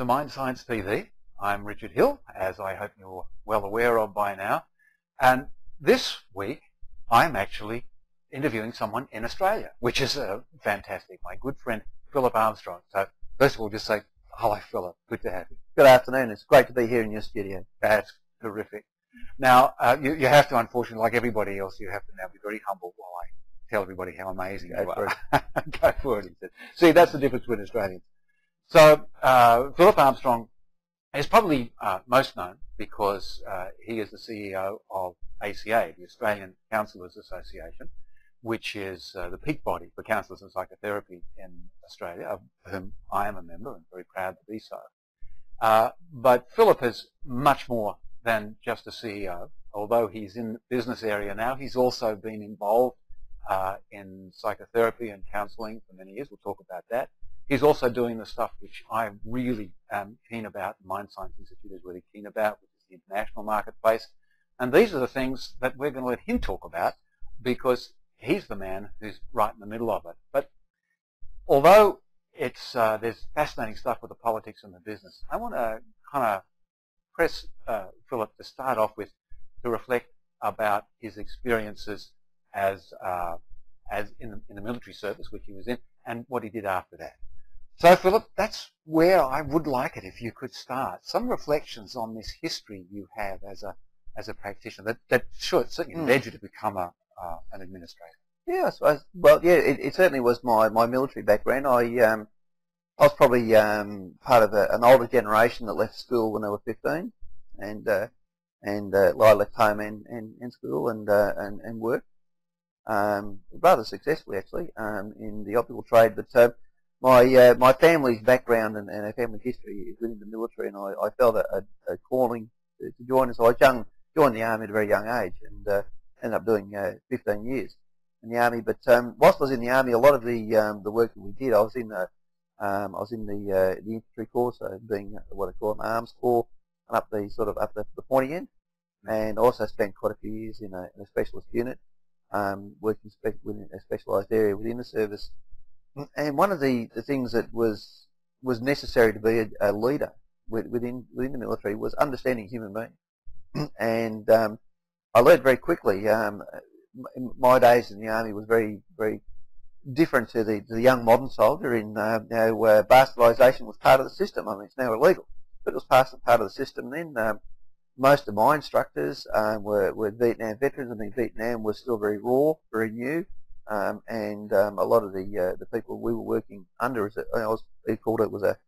to Mind Science TV. I'm Richard Hill, as I hope you're well aware of by now. And this week, I'm actually interviewing someone in Australia, which is uh, fantastic. My good friend, Philip Armstrong. So first of all, just say, hello, Philip. Good to have you. Good afternoon. It's great to be here in your studio. That's terrific. Now, uh, you, you, have to, unfortunately, like everybody else, you have to now be very humble while I tell everybody how amazing Go you for are. Go for it. See, that's the difference between Australians. So, uh, Philip Armstrong is probably uh, most known because uh, he is the CEO of ACA, the Australian Counsellors Association, which is uh, the peak body for counsellors in psychotherapy in Australia, of whom I am a member and very proud to be so. Uh, but Philip is much more than just a CEO. Although he's in the business area now, he's also been involved uh, in psychotherapy and counselling for many years. We'll talk about that. He's also doing the stuff which I'm really keen about, the Mind Science Institute is really keen about, which is the international marketplace. And these are the things that we're going to let him talk about because he's the man who's right in the middle of it. But although it's uh, there's fascinating stuff with the politics and the business, I want to kind of press uh, Philip to start off with to reflect about his experiences as uh, as in the, in the military service, which he was in, and what he did after that. So, Philip, that's where I would like it if you could start. Some reflections on this history you have as a as a practitioner that, that sure, certainly mm. led you to become a, uh, an administrator. Yeah, I. Well, yeah, it, it, certainly was my, my military background. I um, I was probably um, part of a, an older generation that left school when they were 15, and uh, and uh, I left home and, and, and school and uh, and, and worked um, rather successfully actually um, in the optical trade. But uh, my uh, my family's background and, and our family history is within the military, and I, I felt a, a, calling to, to, join. So I young, joined the army at a very young age, and uh, ended up doing uh, 15 years in the army. But um, whilst I was in the army, a lot of the um, the work that we did, I was in the um, I was in the uh, the infantry corps, so being what I call an arms corps, and up the sort of up the, the pointy end, and also spent quite a few years in a, in a specialist unit, um, working spe- within a specialised area within the service and one of the, the things that was was necessary to be a, a leader within within the military was understanding human beings. and um, I learned very quickly. Um, my days in the army was very very different to the, to the young modern soldier. In uh, you know, uh, bastardisation was part of the system. I mean, it's now illegal, but it was part of the system then. Um, most of my instructors um, were, were Vietnam veterans. I mean, Vietnam was still very raw, very new. Um, and um, a lot of the uh, the people we were working under, as I was they called it was a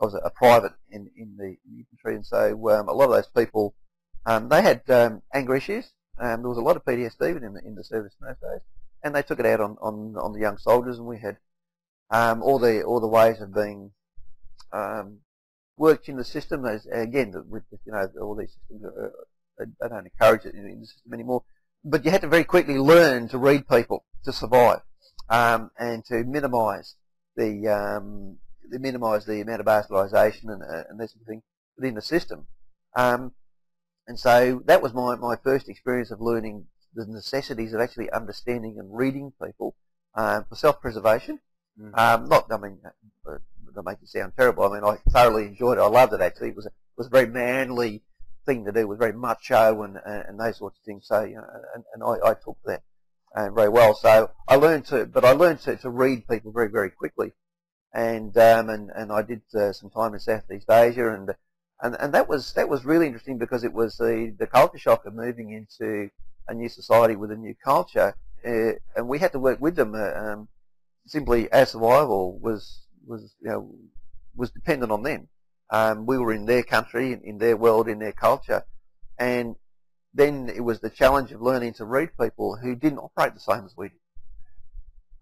I was a, private in in the infantry, and so um, a lot of those people um, they had um, anger issues. Um, there was a lot of PTSD in the in the service in those days, and they took it out on, on, on the young soldiers, and we had all the all the ways of being worked in the system. As again, with you know all these systems, uh, they don't encourage it in the system anymore but you had to very quickly learn to read people to survive um, and to minimise the um, minimise the amount of bastardisation and, uh, and this sort of thing within the system. Um, and so that was my, my first experience of learning the necessities of actually understanding and reading people um, for self-preservation. Mm. Um, not, I mean, uh, to make it sound terrible. I mean, I thoroughly enjoyed it. I loved it actually. It was a, it was a very manly thing to do was very macho and and those sorts of things. So you know, and, and I, I took that very well. So I learned to, but I learned to, to read people very very quickly, and um, and and I did uh, some time in Southeast Asia, and and and that was that was really interesting because it was the the culture shock of moving into a new society with a new culture, uh, and we had to work with them. Uh, um, simply, our survival was was you know was dependent on them. Um, we were in their country, in their world, in their culture, and then it was the challenge of learning to read people who didn't operate the same as we did.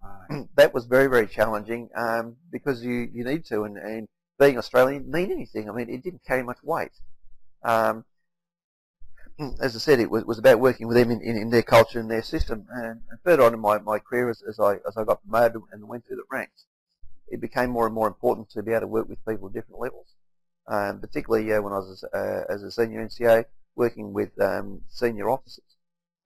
Right. that was very, very challenging um, because you, you need to, and, and being Australian didn't mean anything. I mean, it didn't carry much weight. Um, as I said, it was, was about working with them in, in, in, their culture and their system. And, and further on in my, my career, as, as, I as I got promoted and went through the ranks, it became more and more important to be able to work with people at different levels um, particularly uh, when I was uh, as a senior NCO working with um, senior officers.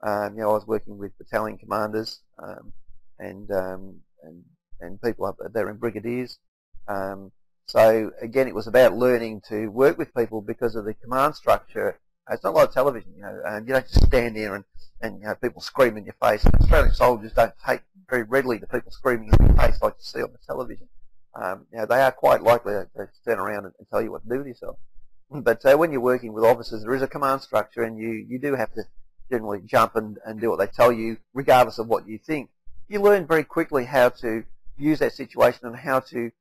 Um, you know, I was working with battalion commanders um, and, um, and and people up there in brigadiers, um, So again, it was about learning to work with people because of the command structure. It's not like television, you know, and you don't just stand there and, and you know, people scream in your face. Australian soldiers don't take very readily to people screaming in your face like you see on the television. Um, you know, they are quite likely to, to turn around and, and, tell you what to do with yourself. But when you're working with officers, there is a command structure, and you, you do have to generally jump and, and do what they tell you, regardless of what you think. You learn very quickly how to use that situation and how to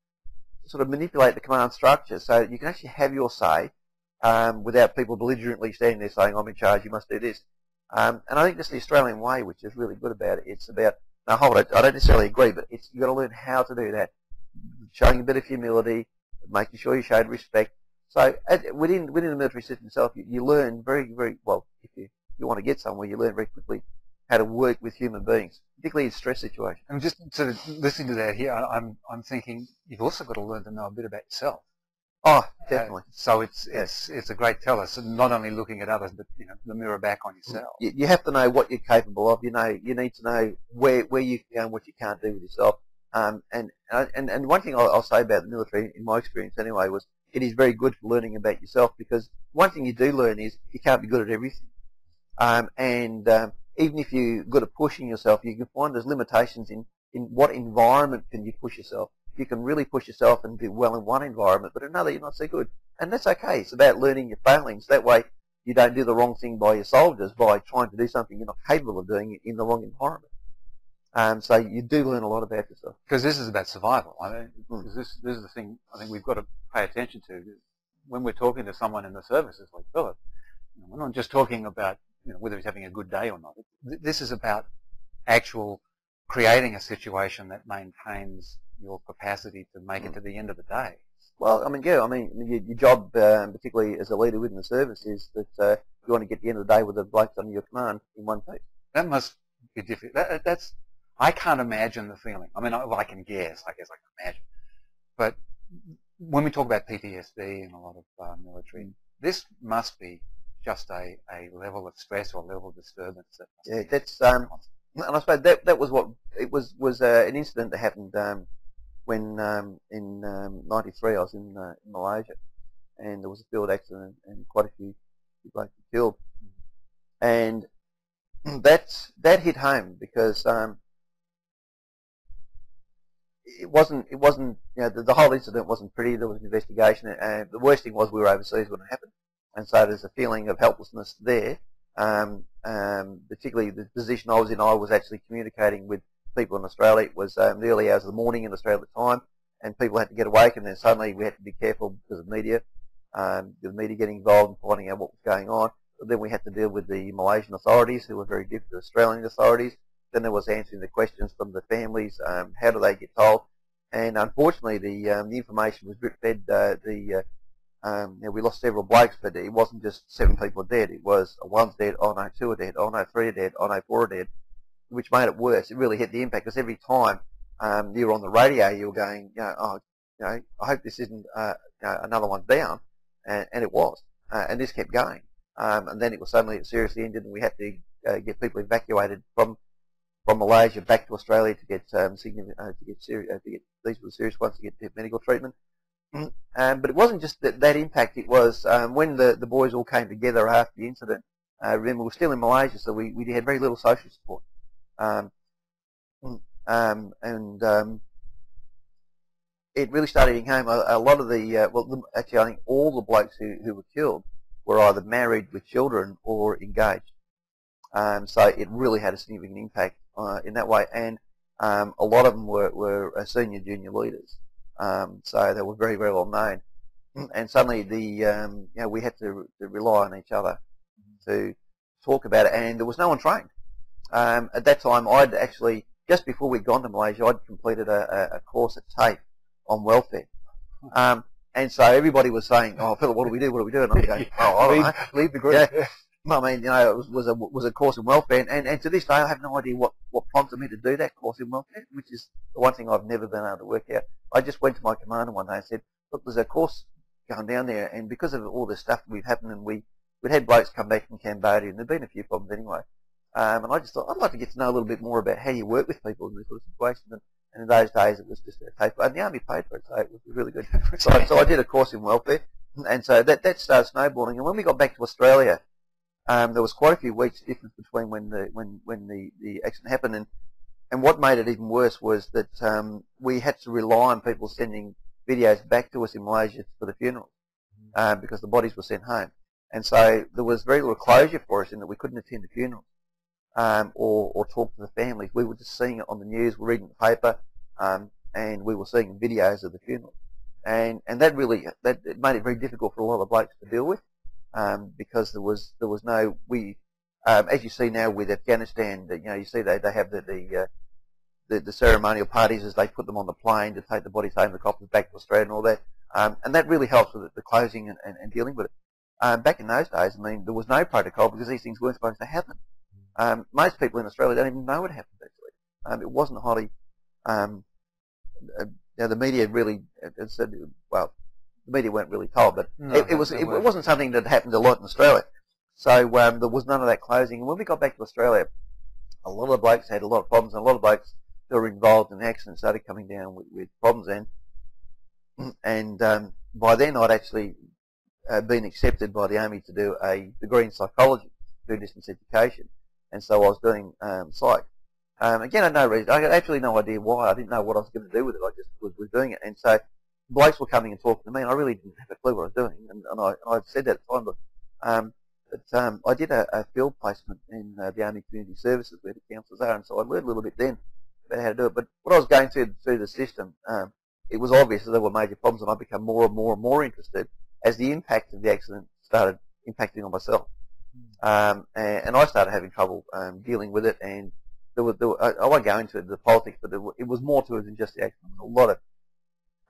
sort of manipulate the command structure so you can actually have your say um, without people belligerently standing there saying, I'm in charge, you must do this. Um, and I think that's the Australian way, which is really good about it. It's about, now hold it, I don't necessarily agree, but it's, you've got to learn how to do that. Showing a bit of humility, making sure you showed respect. So at, within within the military system itself, you, you learn very, very, well, if you, you want to get somewhere, you learn very quickly how to work with human beings, particularly in stress situations. And just sort of listening to that here, I'm I'm thinking you've also got to learn to know a bit about yourself. Oh, definitely. Uh, so it's it's it's a great teller. So not only looking at others, but you know the mirror back on yourself. You, you have to know what you're capable of. You know you need to know where where you can go and what you can't do with yourself. Um, and and and one thing I'll, I'll say about the military, in my experience anyway, was it is very good for learning about yourself because one thing you do learn is you can't be good at everything. Um, and um, even if you're good at pushing yourself, you can find there's limitations in, in what environment can you push yourself. You can really push yourself and do well in one environment, but another you're not so good. And that's okay. It's about learning your failings. That way you don't do the wrong thing by your soldiers by trying to do something you're not capable of doing in the wrong environment. Um, so you do learn a lot about yourself. Because this is about survival. I mean, mm. this, this is the thing I think we've got to pay attention to. When we're talking to someone in the services like Philip, you know, we're not just talking about you know, whether he's having a good day or not. This is about actual creating a situation that maintains your capacity to make mm. it to the end of the day. Well, I mean, yeah, I mean, your, your job, um, particularly as a leader within the service, is that uh, you want to get to the end of the day with the blokes under your command in one piece. That must be difficult. That, that's I can't imagine the feeling. I mean, I, well, I can guess. I guess I can imagine. But when we talk about PTSD and a lot of uh, military, this must be just a, a level of stress or a level of disturbance. That yeah, that's um, and I suppose that that was what it was was uh, an incident that happened um, when um, in '93 um, I was in, uh, in, Malaysia, and there was a field accident and quite a few people were killed, and that that hit home because um, it wasn't it wasn't you know the, the, whole incident wasn't pretty. There was an investigation, and the worst thing was we were overseas when it happened and so there's a feeling of helplessness there. Um, um, particularly the position I was in, I was actually communicating with people in Australia. It was um, the early hours of the morning in Australia at the time, and people had to get awake, and then suddenly we had to be careful because of media, um, the media getting involved and finding out what was going on. Then we had to deal with the Malaysian authorities, who were very different to Australian authorities. Then there was answering the questions from the families, um, how do they get told? And unfortunately, the um, the information was drip fed uh, the uh, um, you know, we lost several blokes, but it wasn't just seven people dead. It was one's dead, oh no, two are dead, oh no, three are dead, oh no, four are dead, which made it worse. It really hit the impact because every time um, you were on the radio, you were going, you know, oh, you know, I hope this isn't uh, you know, another one down, and, and it was, uh, and this kept going. Um, and then it was suddenly it seriously injured, and we had to uh, get people evacuated from from Malaysia back to Australia to get um, uh, to get seri- uh, to get these were the serious ones to get medical treatment. Mm, um, but it wasn't just that, that impact. It was um, when the, the boys all came together after the incident. Uh, remember, we were still in Malaysia, so we, we had very little social support. Um, mm, um and um, it really started hitting home. A, a lot of the, uh, well, the, actually, I think all the blokes who, who were killed were either married with children or engaged. Um, so it really had a significant impact uh, in that way. And a lot of them were, were uh, senior junior leaders. Um, so they were very, very well known. And suddenly the, um, you know, we had to, to, rely on each other to talk about it and there was no one trained. Um, at that time I'd actually, just before we'd gone to Malaysia, I'd completed a, a course at TAFE on welfare. Um, and so everybody was saying, "Oh, Philip, what do we do? What do we do?" And I'm going, "Oh, I don't leave, know. leave the group." Yeah. I mean, you know, it was, was a was a course in welfare, and, and, and to this day, I have no idea what, what prompted me to do that course in welfare, which is the one thing I've never been able to work out. I just went to my commander one day and said, "Look, there's a course going down there, and because of all the stuff we've happened, and we we'd had blokes come back from Cambodia, and there'd been a few problems anyway. Um, and I just thought I'd like to get to know a little bit more about how you work with people in this sort of situation. And, and in those days, it was just a TAFE, and the army paid for it, so it was a really good. so, so I did a course in welfare, and so that that started snowballing. And when we got back to Australia, um, there was quite a few weeks difference between when the when when the the accident happened and and what made it even worse was that um, we had to rely on people sending videos back to us in Malaysia for the funeral uh, because the bodies were sent home. And so there was very little closure for us in that we couldn't attend the funeral um, or, or talk to the families. We were just seeing it on the news, we're reading the paper, um, and we were seeing videos of the funeral. And, and that really that it made it very difficult for a lot of the blokes to deal with um, because there was there was no we um, as you see now with Afghanistan you know you see they they have the the, uh, the, the ceremonial parties as they put them on the plane to take the bodies home the coffins back to Australia and all that um, and that really helps with the closing and, and, and dealing with it. Um, back in those days, I mean, there was no protocol because these things weren't supposed to happen. Um, most people in Australia don't even know it happened, actually. Um, it wasn't highly, um, uh, know, the media really uh, said, well, the media weren't really told, but No, it, it was it, wasn't something that happened a lot in Australia. So um, there was none of that closing. And when we got back to Australia, a lot of the blokes had a lot of problems, and a lot of blokes who were involved in the accident started coming down with, with problems. And and um, by then I'd actually uh, been accepted by the army to do a degree in psychology through distance education, and so I was doing um, psych. Um, again, I had no reason. I had absolutely no idea why. I didn't know what I was going to do with it. I just was, was doing it, and so blokes were coming and talking to me, and I really didn't have a clue what I was doing. And, and I, I said that at the time, but, um, but um, I did a, a field placement in uh, the Army Community Services where the councils are, and so I learned a little bit then about how to do it. But what I was going through through the system, um, it was obvious that there were major problems, and I became more and more and more interested as the impact of the accident started impacting on myself. Um, and, and I started having trouble um, dealing with it, and there was, there were, I, I won't go into the politics, but there were, it was more to it than just the accident. There was a lot of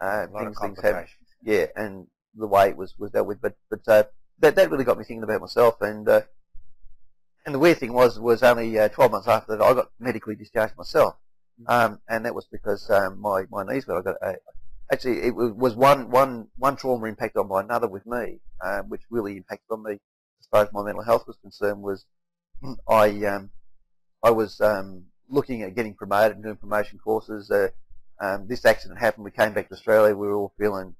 uh, A lot of things, things. Yeah, and the way it was, was dealt with. But but uh, that that really got me thinking about myself. And uh, and the weird thing was was only uh, 12 months after that I got medically discharged myself, um, and that was because um, my my knees were I got a, actually it was was one one one trauma impacted on by another with me, um, which really impacted on me as far as my mental health was concerned. Was I um, I was um, looking at getting promoted and doing promotion courses. Uh, um, this accident happened. We came back to Australia. We were all feeling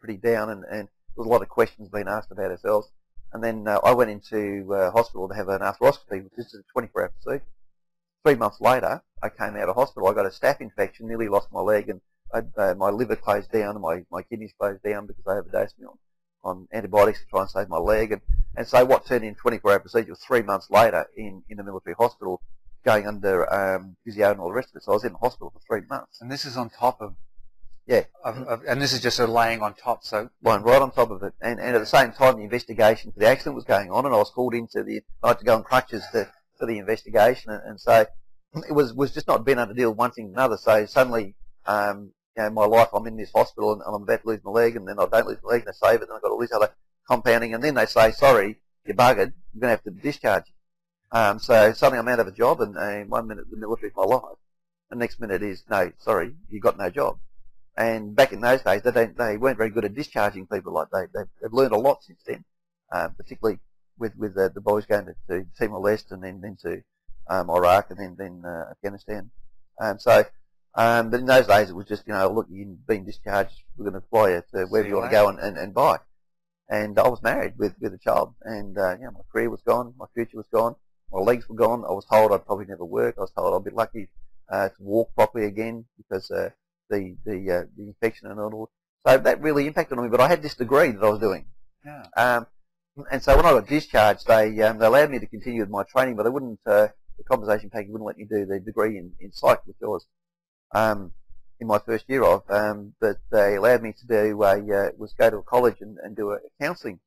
pretty down, and, and there was a lot of questions being asked about ourselves. And then uh, I went into uh, hospital to have an arthroscopy, which is a 24-hour procedure. Three months later, I came out of hospital. I got a staph infection, nearly lost my leg, and uh, my liver closed down, and my, my kidneys closed down because I overdosed me on, on antibiotics to try and save my leg. And, and so what turned in 24-hour procedure three months later in, in a military hospital going under um, physio and all the rest of it. So I was in the hospital for three months. And this is on top of, Yeah. of, of and this is just sort of laying on top. So one right on top of it. And, and at the same time, the investigation for the accident was going on, and I was called into the. I had to go on crutches to for the investigation, and, and so it was was just not being able to deal with one thing another. So suddenly, um, you know, my life, I'm in this hospital, and, and I'm about to lose my leg, and then I don't lose my leg, and I save it, and I've got all this other compounding, and then they say, sorry, you're buggered, you're going to have to discharge you. Um, so suddenly I'm out of a job, and uh, one minute the military is my life, the next minute is no, sorry, you got no job. And back in those days, they don't, they weren't very good at discharging people. Like they, they they've learned a lot since then, um, particularly with with the, the boys going to, to Timor Leste and then then to um, Iraq and then then uh, Afghanistan. Um, so, um, but in those days it was just you know look you've been discharged, we're going to fly you to wherever See you you want to go and, and, and buy. And I was married with with a child, and uh, you know my career was gone, my future was gone, my legs were gone. I was told I'd probably never work. I was told I'd be lucky uh, to walk properly again because uh, the the uh, the infection and all. So that really impacted on me. But I had this degree that I was doing, yeah, um, and so when I got discharged, they um, they allowed me to continue with my training, but they wouldn't. Uh, the compensation package wouldn't let me do the degree in, in psych, which I was um, in my first year of. Um, but they allowed me to do a uh, was go to a college and, and do a counselling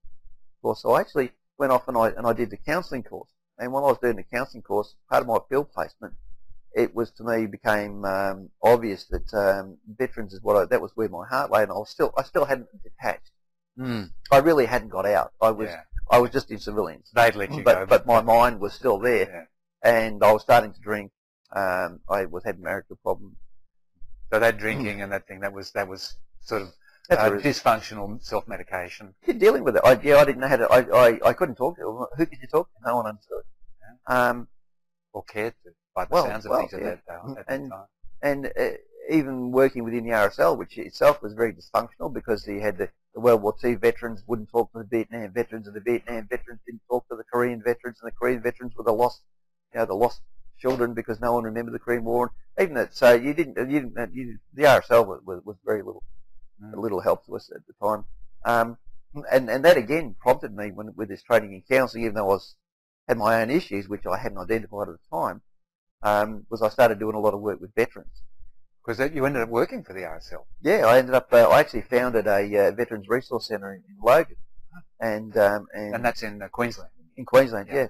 course. So I actually went off and I and I did the counselling course. And when I was doing the counselling course, part of my field placement, it was to me became um, obvious that um, veterans is what I, that was where my heart lay, and I was still I still hadn't detached. mm, I really hadn't got out. I was yeah. I was just in civilians, They'd let you but go, but my mind was still there, yeah. and I was starting to drink. Um, I was having marital problems. So that drinking and that thing that was that was sort of uh, dysfunctional self-medication. You're dealing with it. I, yeah, I didn't know how to. I, I, I couldn't talk to. Who could you talk to? No one understood. Um, or cared to by the Well, sounds of well, things at that, uh, at And- that time. and uh, even working within the RSL, which itself was very dysfunctional because you had the, the World War II veterans wouldn't talk to the Vietnam veterans, and the Vietnam veterans didn't talk to the Korean veterans, and the Korean veterans were the lost, you know, the lost children because no one remembered the Korean War. Even that, so you didn't, you didn't, you, the RSL was, was, was very little. A little help to us at the time. Um, and and that again prompted me when with this training and counselling, even though I was had my own issues, which I hadn't identified at the time, um, was I started doing a lot of work with veterans. Because you ended up working for the RSL. Yeah, I ended up. Uh, I actually founded a uh, Veterans Resource Centre in, in Logan, and um, and, And that's in uh, Queensland. in Queensland. Yeah. Yeah.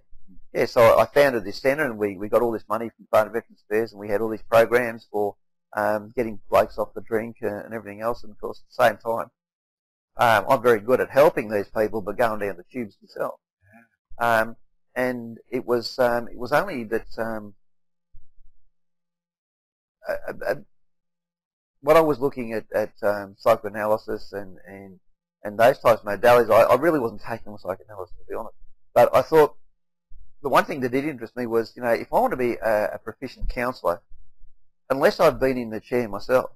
yeah, So I founded this centre, and we, we got all this money from Department of Veterans Affairs, and we had all these programs for um, getting blokes off the drink uh, and everything else. And of course, at the same time, um, I'm very good at helping these people, but going down the tubes myself. Um, and it was um, it was only that um, a, a, what I was looking at at um, psychoanalysis and, and and those types of modalities, I, I really wasn't taking on psychoanalysis to be honest. But I thought the one thing that did interest me was, you know, if I want to be a, a proficient counsellor, unless I've been in the chair myself,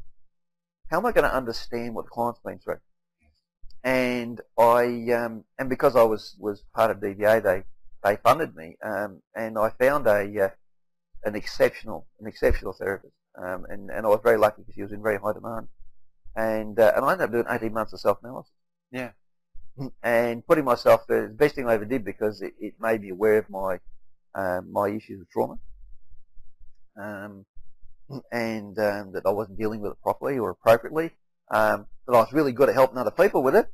how am I going to understand what the client's been through? And I, um, and because I was, was part of DVA, they, they funded me, um, and I found a, uh, an exceptional, an exceptional therapist, um, and, and I was very lucky because he was in very high demand. And, uh, and I ended up doing 18 months of self-analysis Yeah. and putting myself the best thing I ever did because it, it made me aware of my um, my issues of trauma, um, and um, that I wasn't dealing with it properly or appropriately. Um, that I was really good at helping other people with it,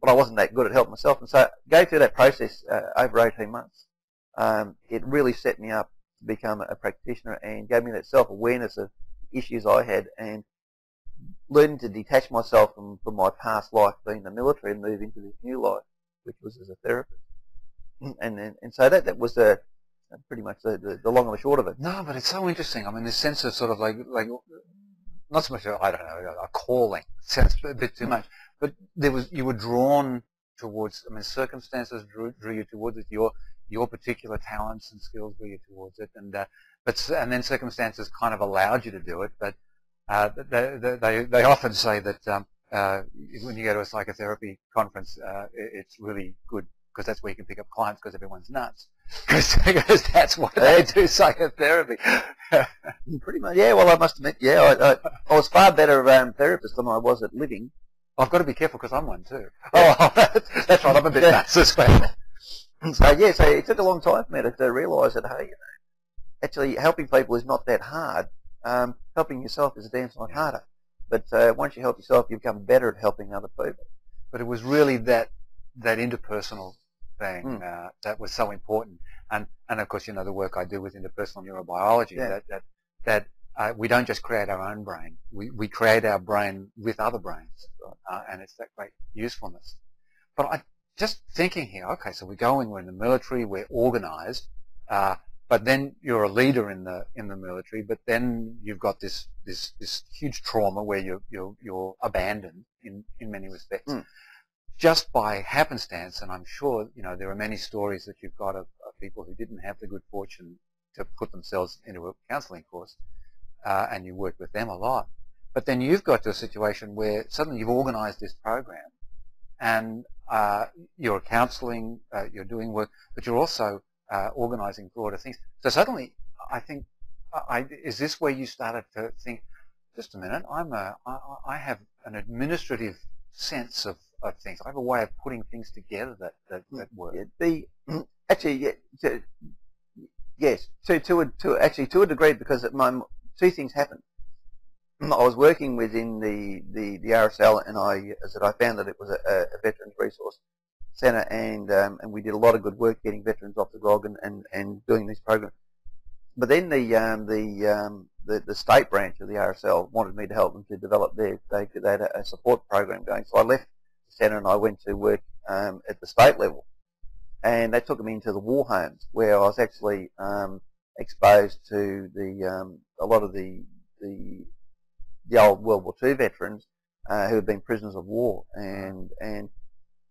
but I wasn't that good at helping myself. And so, going through that process uh, over 18 months, um, it really set me up to become a practitioner and gave me that self-awareness of issues I had and learning to detach myself from, from my past life being in the military and move into this new life, which was as a therapist. And and, and so that that was the pretty much the, the, the long and the short of it. No, but it's so interesting. I mean, this sense of sort of like, like not so much, I don't know, a calling. Sounds a bit too much. But there was, you were drawn towards, I mean, circumstances drew, drew you towards it. Your, your particular talents and skills drew you towards it. And, uh, but, and then circumstances kind of allowed you to do it. But, uh, they, they, they, they often say that, um, uh, when you go to a psychotherapy conference, uh, it's really good because that's where you can pick up clients because everyone's nuts. Because that's why they do psychotherapy. Pretty much, yeah. Well, I must admit, yeah, I, I, I was far better um, therapist than I was at living. I've got to be careful because I'm one too. Oh, that's, that's right. I'm a bit Yeah. nuts as well. So yeah, so it took a long time for me to, to realise that hey, you know, actually helping people is not that hard. Um, helping yourself is a damn sight harder. But uh, once you help yourself, you become better at helping other people. But it was really that that interpersonal thing Mm. uh, that was so important. And and of course, you know, the work I do with interpersonal neurobiology. Yeah. That that that uh, we don't just create our own brain. We we create our brain with other brains, uh, and it's that great usefulness. But I just thinking here. Okay, so we're going. We're in the military. We're organised. Uh, but then you're a leader in the in the military. But then you've got this this this huge trauma where you're you're you're abandoned in in many respects. Mm. Just by happenstance, and I'm sure you know there are many stories that you've got of, of people who didn't have the good fortune to put themselves into a counselling course, uh, and you work with them a lot. But then you've got to a situation where suddenly you've organised this program, and uh, you're counselling, uh, you're doing work, but you're also uh, organising broader things. So suddenly, I think, I, is this where you started to think, just a minute, I'm a, I, I have an administrative sense of, of things. I have a way of putting things together that, that, that work. Yeah, the actually, yeah, to, yes, to to a, to actually to a degree because my two things happened. I was working within the, the, the RSL, and I as I found that it was a, a veterans resource centre, and um, and we did a lot of good work getting veterans off the grog and, and, and doing these programs. But then the um, the, um, the the state branch of the RSL wanted me to help them to develop their they, they had a, support program going. So I left centre and I went to work um, at the state level and they took me into the war homes where I was actually um, exposed to the um, a lot of the the the old World War II veterans uh, who had been prisoners of war, and and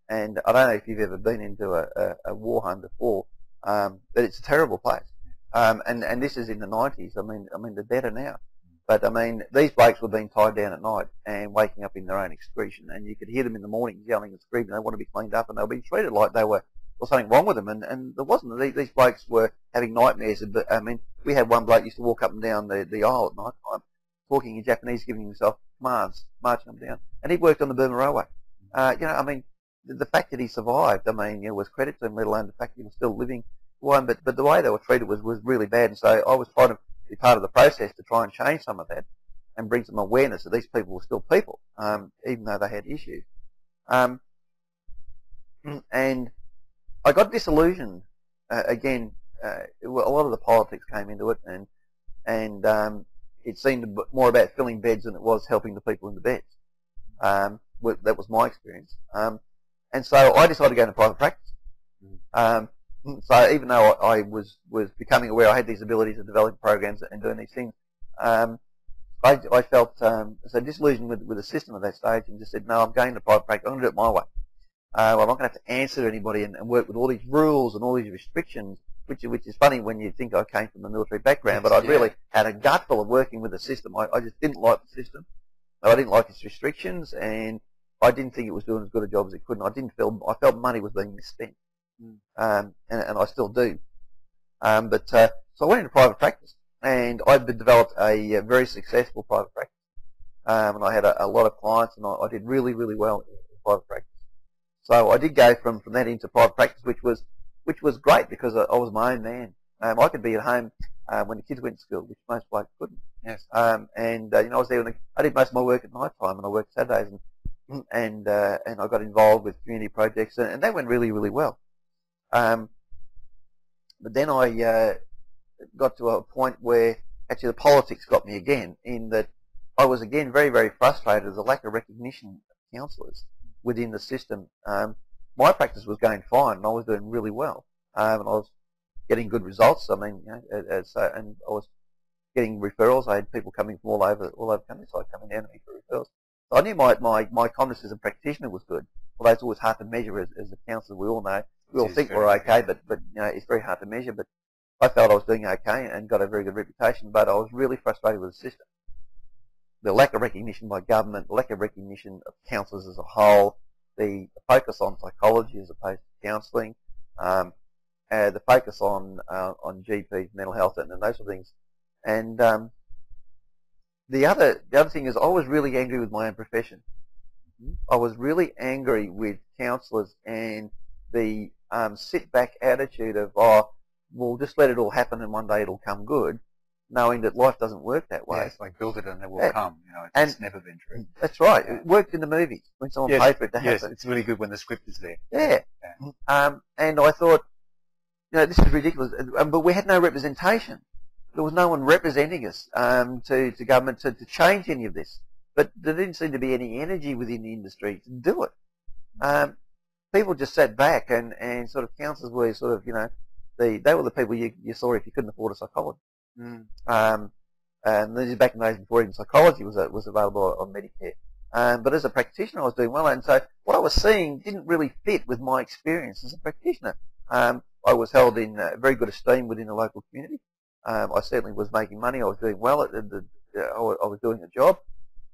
and I don't know if you've ever been into a, a, a war home before, um, but it's a terrible place. Um, and, and this is in the 90s. I mean, I mean, they're better now. But I mean, these blokes were being tied down at night and waking up in their own excretion, and you could hear them in the morning yelling and screaming. They want to be cleaned up, and they were being treated like they were or something wrong with them, and, and there wasn't. These, these blokes were having nightmares. But I mean, we had one bloke used to walk up and down the, the aisle at night time, talking in Japanese, giving himself commands, marching them down, and he worked on the Burma Railway. Uh, you know, I mean, the, the fact that he survived, I mean, you was credit to him, let alone the fact that he was still living. One, but but the way they were treated was was really bad, and so I was trying to be part of the process to try and change some of that and bring some awareness that these people were still people, um, even though they had issues. Um, and I got disillusioned uh, again. Uh, a lot of the politics came into it, and and um, it seemed more about filling beds than it was helping the people in the beds. Um, that was my experience. Um, and so I decided to go into private practice. Um, so even though I was was becoming aware I had these abilities of developing programs and doing these things, um, I, I felt um, so disillusioned with, with the system at that stage and just said, no, I'm going to private practice. I'm going to do it my way. Uh, I'm not going to have to answer to anybody and, and, work with all these rules and all these restrictions, which, which is funny when you think I came from a military background, but I yeah. really had a gutful of working with the system. I, I just didn't like the system. I didn't like its restrictions, and I didn't think it was doing as good a job as it could. And I didn't feel I felt money was being misspent, mm. um, and, and, I still do. Um, but uh, so I went into private practice, and I developed a, a very successful private practice, um, and I had a, a, lot of clients, and I, I did really, really well in private practice. So I did go from, from that into private practice, which was which was great because I, I was my own man. Um, I could be at home uh, when the kids went to school, which most blokes couldn't. Yes. Um, and uh, you know, I was there. When the, I did most of my work at night time, and I worked Saturdays, and and uh, and I got involved with community projects, and, and that went really, really well. Um, but then I uh, got to a point where actually the politics got me again, in that I was again very, very frustrated at the lack of recognition of counsellors within the system. Um, my practice was going fine, and I was doing really well, um, and I was getting good results. I mean, you know, and I was getting referrals. I had people coming from all over all over the country. So I was coming down to me for referrals. So I knew my my my confidence as a practitioner was good. Although it's always hard to measure as, as a counsellor, we all know. We all think we're okay, but but you know it's very hard to measure. But I felt I was doing okay and got a very good reputation, but I was really frustrated with the system. The lack of recognition by government, the lack of recognition of counsellors as a whole, the focus on psychology as opposed to counselling, um, uh, the focus on uh, on GPs, mental health, and, and those sort of things. And um, the other the other thing is, I was really angry with my own profession. Mm-hmm. I was really angry with counsellors and the um, sit back attitude of, oh, we'll just let it all happen and one day it'll come good, knowing that life doesn't work that way. Yes, like build it and it will yeah. come. You know, it's and never been true. That's right. It worked in the movies when someone yes. paid for it to happen. yes, it's really good when the script is there. Yeah. yeah. Um, and I thought, you know, this is ridiculous. But we had no representation. There was no one representing us um, to, to government to, to change any of this. But there didn't seem to be any energy within the industry to do it. Um, people just sat back and, and sort of councils were sort of, you know, the, they were the people you, you saw if you couldn't afford a psychologist. Mm. Um, and this is back in the days before even psychology was, was available on Medicare. Um, but as a practitioner, I was doing well, and so what I was seeing didn't really fit with my experience as a practitioner. Um, I was held in uh, very good esteem within the local community. Um, I certainly was making money. I was doing well. At the, the, uh, I was doing a job.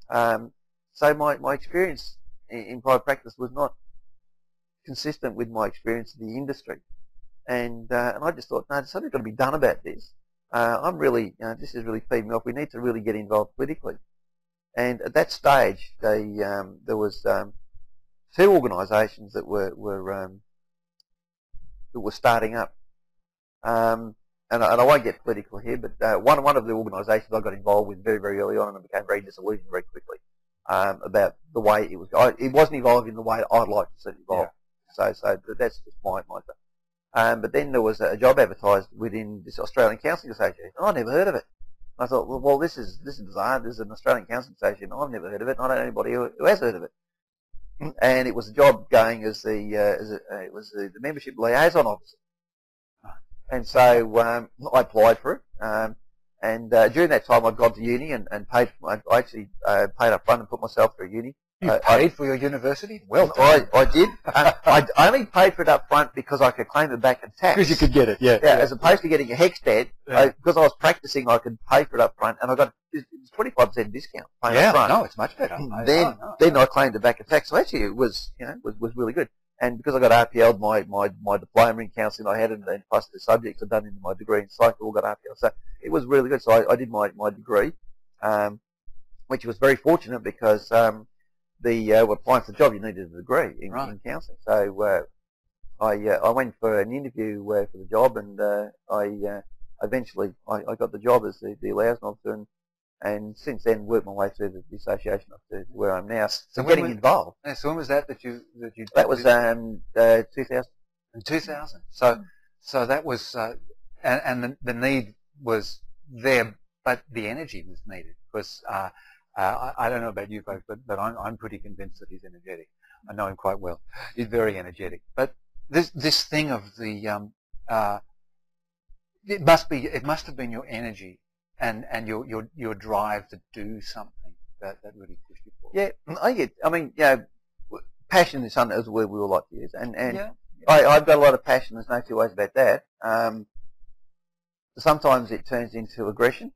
Um, so my, my experience in, in private practice was not consistent with my experience in the industry. And, uh, and I just thought, no, there's something got to be done about this. Uh, I'm really, you know, this is really feeding me off. We need to really get involved politically. And at that stage, they, um, there was um, two organisations that were, were um, that were starting up. Um, and, I, and, I, won't get political here, but uh, one, one of the organisations I got involved with very, very early on and I became very disillusioned very quickly um, about the way it was. I, it wasn't evolving the way I'd like to see it evolve. So, so that's just my, my. Um, but then there was a job advertised within this Australian Counselling Association. Oh, I never heard of it. I thought, well, well, this is this is bizarre. This is an Australian Counselling Association. I've never heard of it. I don't know anybody who, who has heard of it. And it was a job going as the uh, as a, uh, it was the, the, membership liaison officer. And so um, I applied for it. Um, and uh, during that time, I'd gone to uni and, and paid. I actually uh, paid up front and put myself through uni. You I- paid for your university? Well I, done. I did. Uh, I only paid for it up front because I could claim it back in tax. Because you could get it, yeah. Yeah, as opposed to getting a HECS debt, Yeah. I, because I was practicing, I could pay for it up front, and I got it was twenty five percent discount paying yeah, no, it's much better. I- then oh, no. then I claimed it back in tax. So actually, it was you know was, was really good. And because I got RPL, my my my diploma in counselling I had, and then plus the subjects I'd done in my degree in psych, all got RPL. So it was really good. So I, I did my my degree, um, which was very fortunate because um, the uh, applying for the job you needed a degree in, Right. in counselling. So uh, I uh, I went for an interview uh, for the job, and uh, I uh, eventually I, I got the job as the, the liaison officer, and, and since then worked my way through the, the association up to where I'm now. So when getting was- involved. Yeah, so when was that that you that you That was um, uh, 2000. in 2000. So so that was uh, and, and the, the need was there, but the energy was needed because uh, I, I don't know about you folks, but but I'm, I'm pretty convinced that he's energetic. I know him quite well. He's very energetic. But this this thing of the um, uh, it must be it must have been your energy and and your your your drive to do something that that really pushed you forward. Yeah, I get. I mean, you know, passion is something a word we all like to use, and and yeah. I, I've got a lot of passion. There's no two ways about that. Um, sometimes it turns into aggression.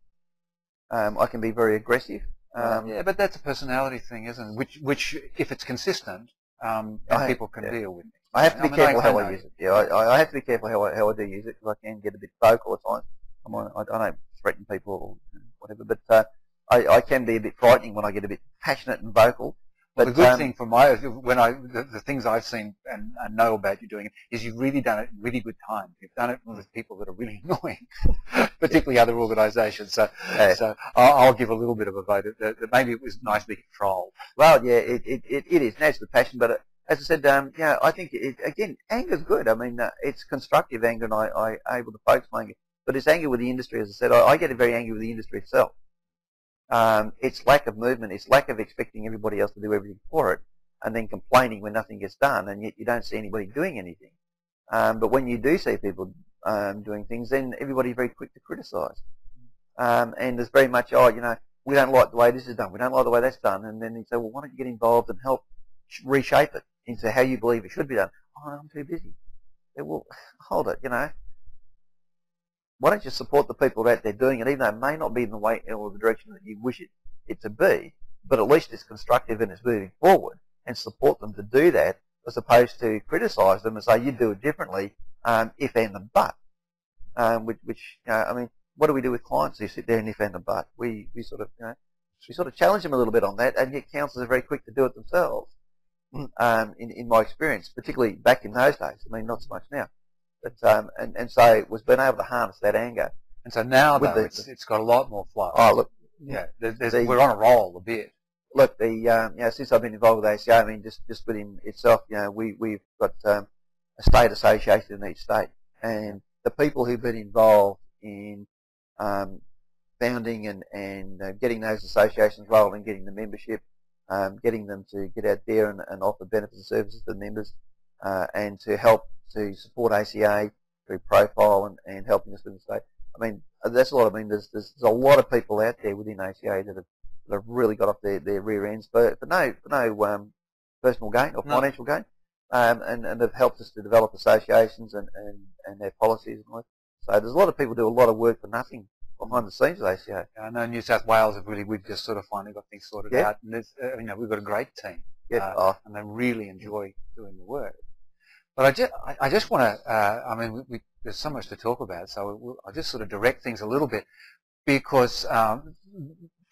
Um, I can be very aggressive. Um, yeah, but that's a personality thing, isn't it? Which, which, if it's consistent, um, I- people can yeah. deal with it. I have to be mean, careful how I use it. Yeah, I, I- I have to be careful how I, how I do use it because I can get a bit vocal at times. I'm on, I, I don't threaten people or whatever, but uh, I, I can be a bit frightening when I get a bit passionate and vocal. Well, But the good um, thing for my, when I, the, the things I've seen and, and know about you doing it is you've really done it in really good time. You've done it with people that are really annoying, particularly other organisations. So, Yeah. so I'll, I'll give a little bit of a vote. That, that maybe it was nicely controlled. Well, yeah, it, it, it, it is. That's the passion. But uh, as I said, um, yeah, I think, it, again, anger's good. I mean, uh, it's constructive anger, and I, I able to focus my anger. But it's anger with the industry, as I said. I, I get very angry with the industry itself. Um, it's lack of movement. It's lack of expecting everybody else to do everything for it, and then complaining when nothing gets done, and yet you don't see anybody doing anything. Um, but when you do see people um, doing things, then everybody's very quick to criticise. Um, and there's very much, oh, you know, we don't like the way this is done. We don't like the way that's done. And then you say, well, why don't you get involved and help reshape it into how you believe it should be done? Oh, I'm too busy. Well, hold it, you know. Why don't you support the people out they're doing it, even though it may not be in the way or the direction that you wish it, it to be, but at least it's constructive and it's moving forward, and support them to do that, as opposed to criticise them and say you do it differently, um, if and the but. Um, which, which know, I mean, what do we do with clients who sit there and if and the but? We, we sort of, you know, we sort of challenge them a little bit on that, and yet counsellors are very quick to do it themselves. Um, in, in my experience, particularly back in those days. I mean, not so much now. But um, and and so was being able to harness that anger. And so now, though, the- it's, it's got a lot more flow. Oh, look, yeah, there's, the- we're on a roll a bit. look, the um, you know, since I've been involved with ACA, I mean, just just within itself, you know, we we've got um, a state association in each state, and the people who've been involved in um, founding and and uh, getting those associations rolling, getting the membership, um, getting them to get out there and, and offer benefits and services to the members, uh, and to help to support ACA through profile and, and helping us with the state. I mean, that's a lot. I mean, there's, there's there's a lot of people out there within ACA that have that have really got off their, their rear ends for, for no for no um, personal gain or No. financial gain, um, and and have helped us to develop associations and, and, and their policies and all that. So there's a lot of people do a lot of work for nothing behind the scenes at ACA. I know New South Wales have really, we've just sort of finally got things sorted Yeah. out. And there's, uh, you know, we've got a great team. Yeah, Uh, oh, and they really enjoy doing the work. But I just, I, just want to, uh, I mean, we, we, there's so much to talk about, so we'll, I'll just sort of direct things a little bit because, um,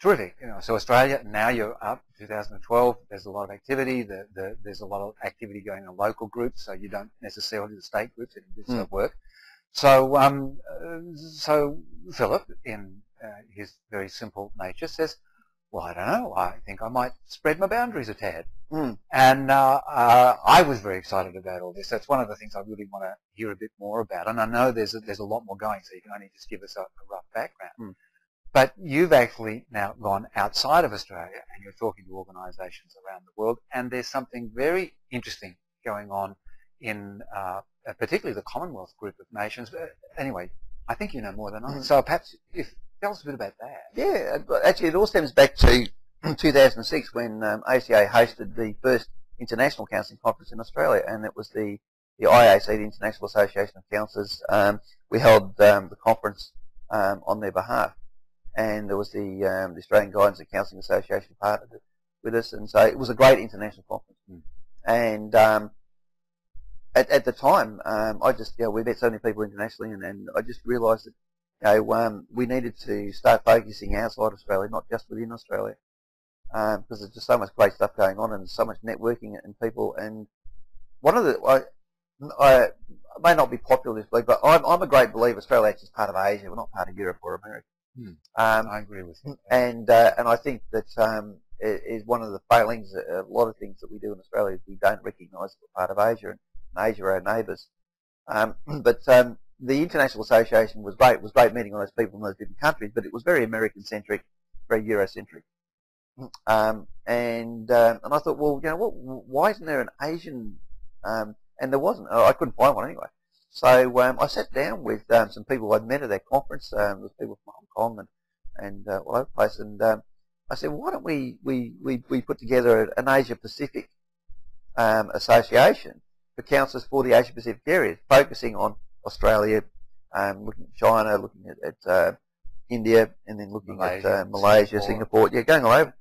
terrific, you know, so Australia, now you're up, 2012, there's a lot of activity, the, the, there's a lot of activity going in local groups, so you don't necessarily the state groups that do Mm. mm. work. So, um, uh, so Philip, in uh, his very simple nature, says, well, I don't know, I think I might spread my boundaries a tad. Mm. And uh, uh, I was very excited about all this. That's one of the things I really want to hear a bit more about. And I know there's a, there's a lot more going, so you can only just give us a, a rough background. Mm. But you've actually now gone outside of Australia and you're talking to organisations around the world, and there's something very interesting going on in uh, particularly the Commonwealth group of nations. But anyway, I think you know more than I. Mm. So perhaps if tell us a bit about that. yeah. Actually, it all stems back to 2006 when um, ACA hosted the first international counselling conference in Australia, and it was the the IAC, the International Association of Counsellors. Um, we held um, the conference um, on their behalf, and there was the, um, the Australian Guidance and Counselling Association partnered with us, and so it was a great international conference. Mm. And um, at, at the time, um, I just, you know, we met so many people internationally, and, and I just realised that know, um, we needed to start focusing outside Australia, not just within Australia, because there's just so much great stuff going on and so much networking and people. And one of the, I, I may not be popular this week, but I'm, I'm a great believer Australia is part of Asia. We're not part of Europe or America. Hmm. Um, I agree with you. and uh, and I think that um, i- is one of the failings. A lot of things that we do in Australia is we don't recognise we're part of Asia, and Asia are our neighbours. Um, but um, the international association was great. It was great meeting all those people in those different countries, but it was very American centric, very Eurocentric. Um, and um, and I thought, well, you know, what? Why isn't there an Asian? Um, and there wasn't. I couldn't find one anyway. So um, I sat down with um, some people I'd met at that conference. Um, with people from Hong Kong and and uh, all over the place. And I said, why don't we we, we, we put together an Asia Pacific association for counsellors for the Asia Pacific areas, focusing on Australia, um, looking at China, looking at, at uh, India, and then looking Malaysia, at uh, Malaysia, Singapore. Singapore. yeah, going all over.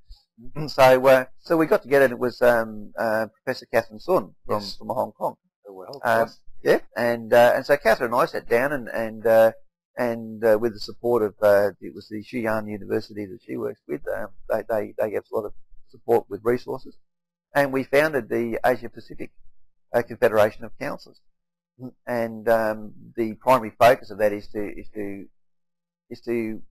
So uh, so we got together, and it was um, uh, Professor Catherine Sun from, Yes. from Hong Kong. Well, Um, yes. Yeah, and uh, and so Catherine and I sat down and and uh, and uh, with the support of uh, it was the Xi'an University that she works with, um, they they they gave us a lot of support with resources, and we founded the Asia Pacific uh, Confederation of Counsellors, and um, the primary focus of that is to is to is to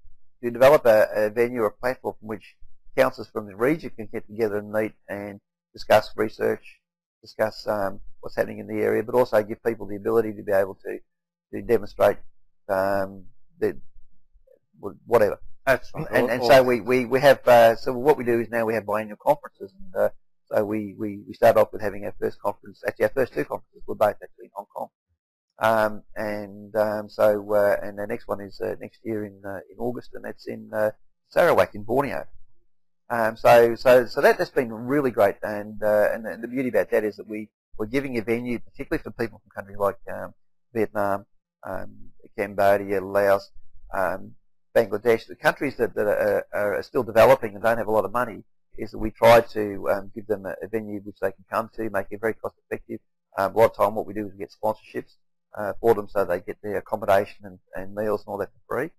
to develop a, a venue or a platform from which counsellors from the region can get together and meet and discuss research, discuss um, what's happening in the area, but also give people the ability to be able to to demonstrate um, the whatever. That's. And, and so we, we, we have uh, so what we do is now we have biannual conferences, and uh, so we, we, we start off with having our first conference. Actually, our first two conferences were both actually in Hong Kong, um, and um, so uh, and the next one is uh, next year in uh, in August, and that's in uh, Sarawak in Borneo. Um, so so so that that's been really great, and uh, and the, the beauty about that is that we we're giving a venue, particularly for people from countries like um, Vietnam, um, Cambodia, Laos, um, Bangladesh, the countries that, that are, are still developing and don't have a lot of money, is that we try to um, give them a, a venue which they can come to, make it very cost effective. Um, a lot of time what we do is we get sponsorships uh, for them so they get their accommodation and, and meals and all that for free.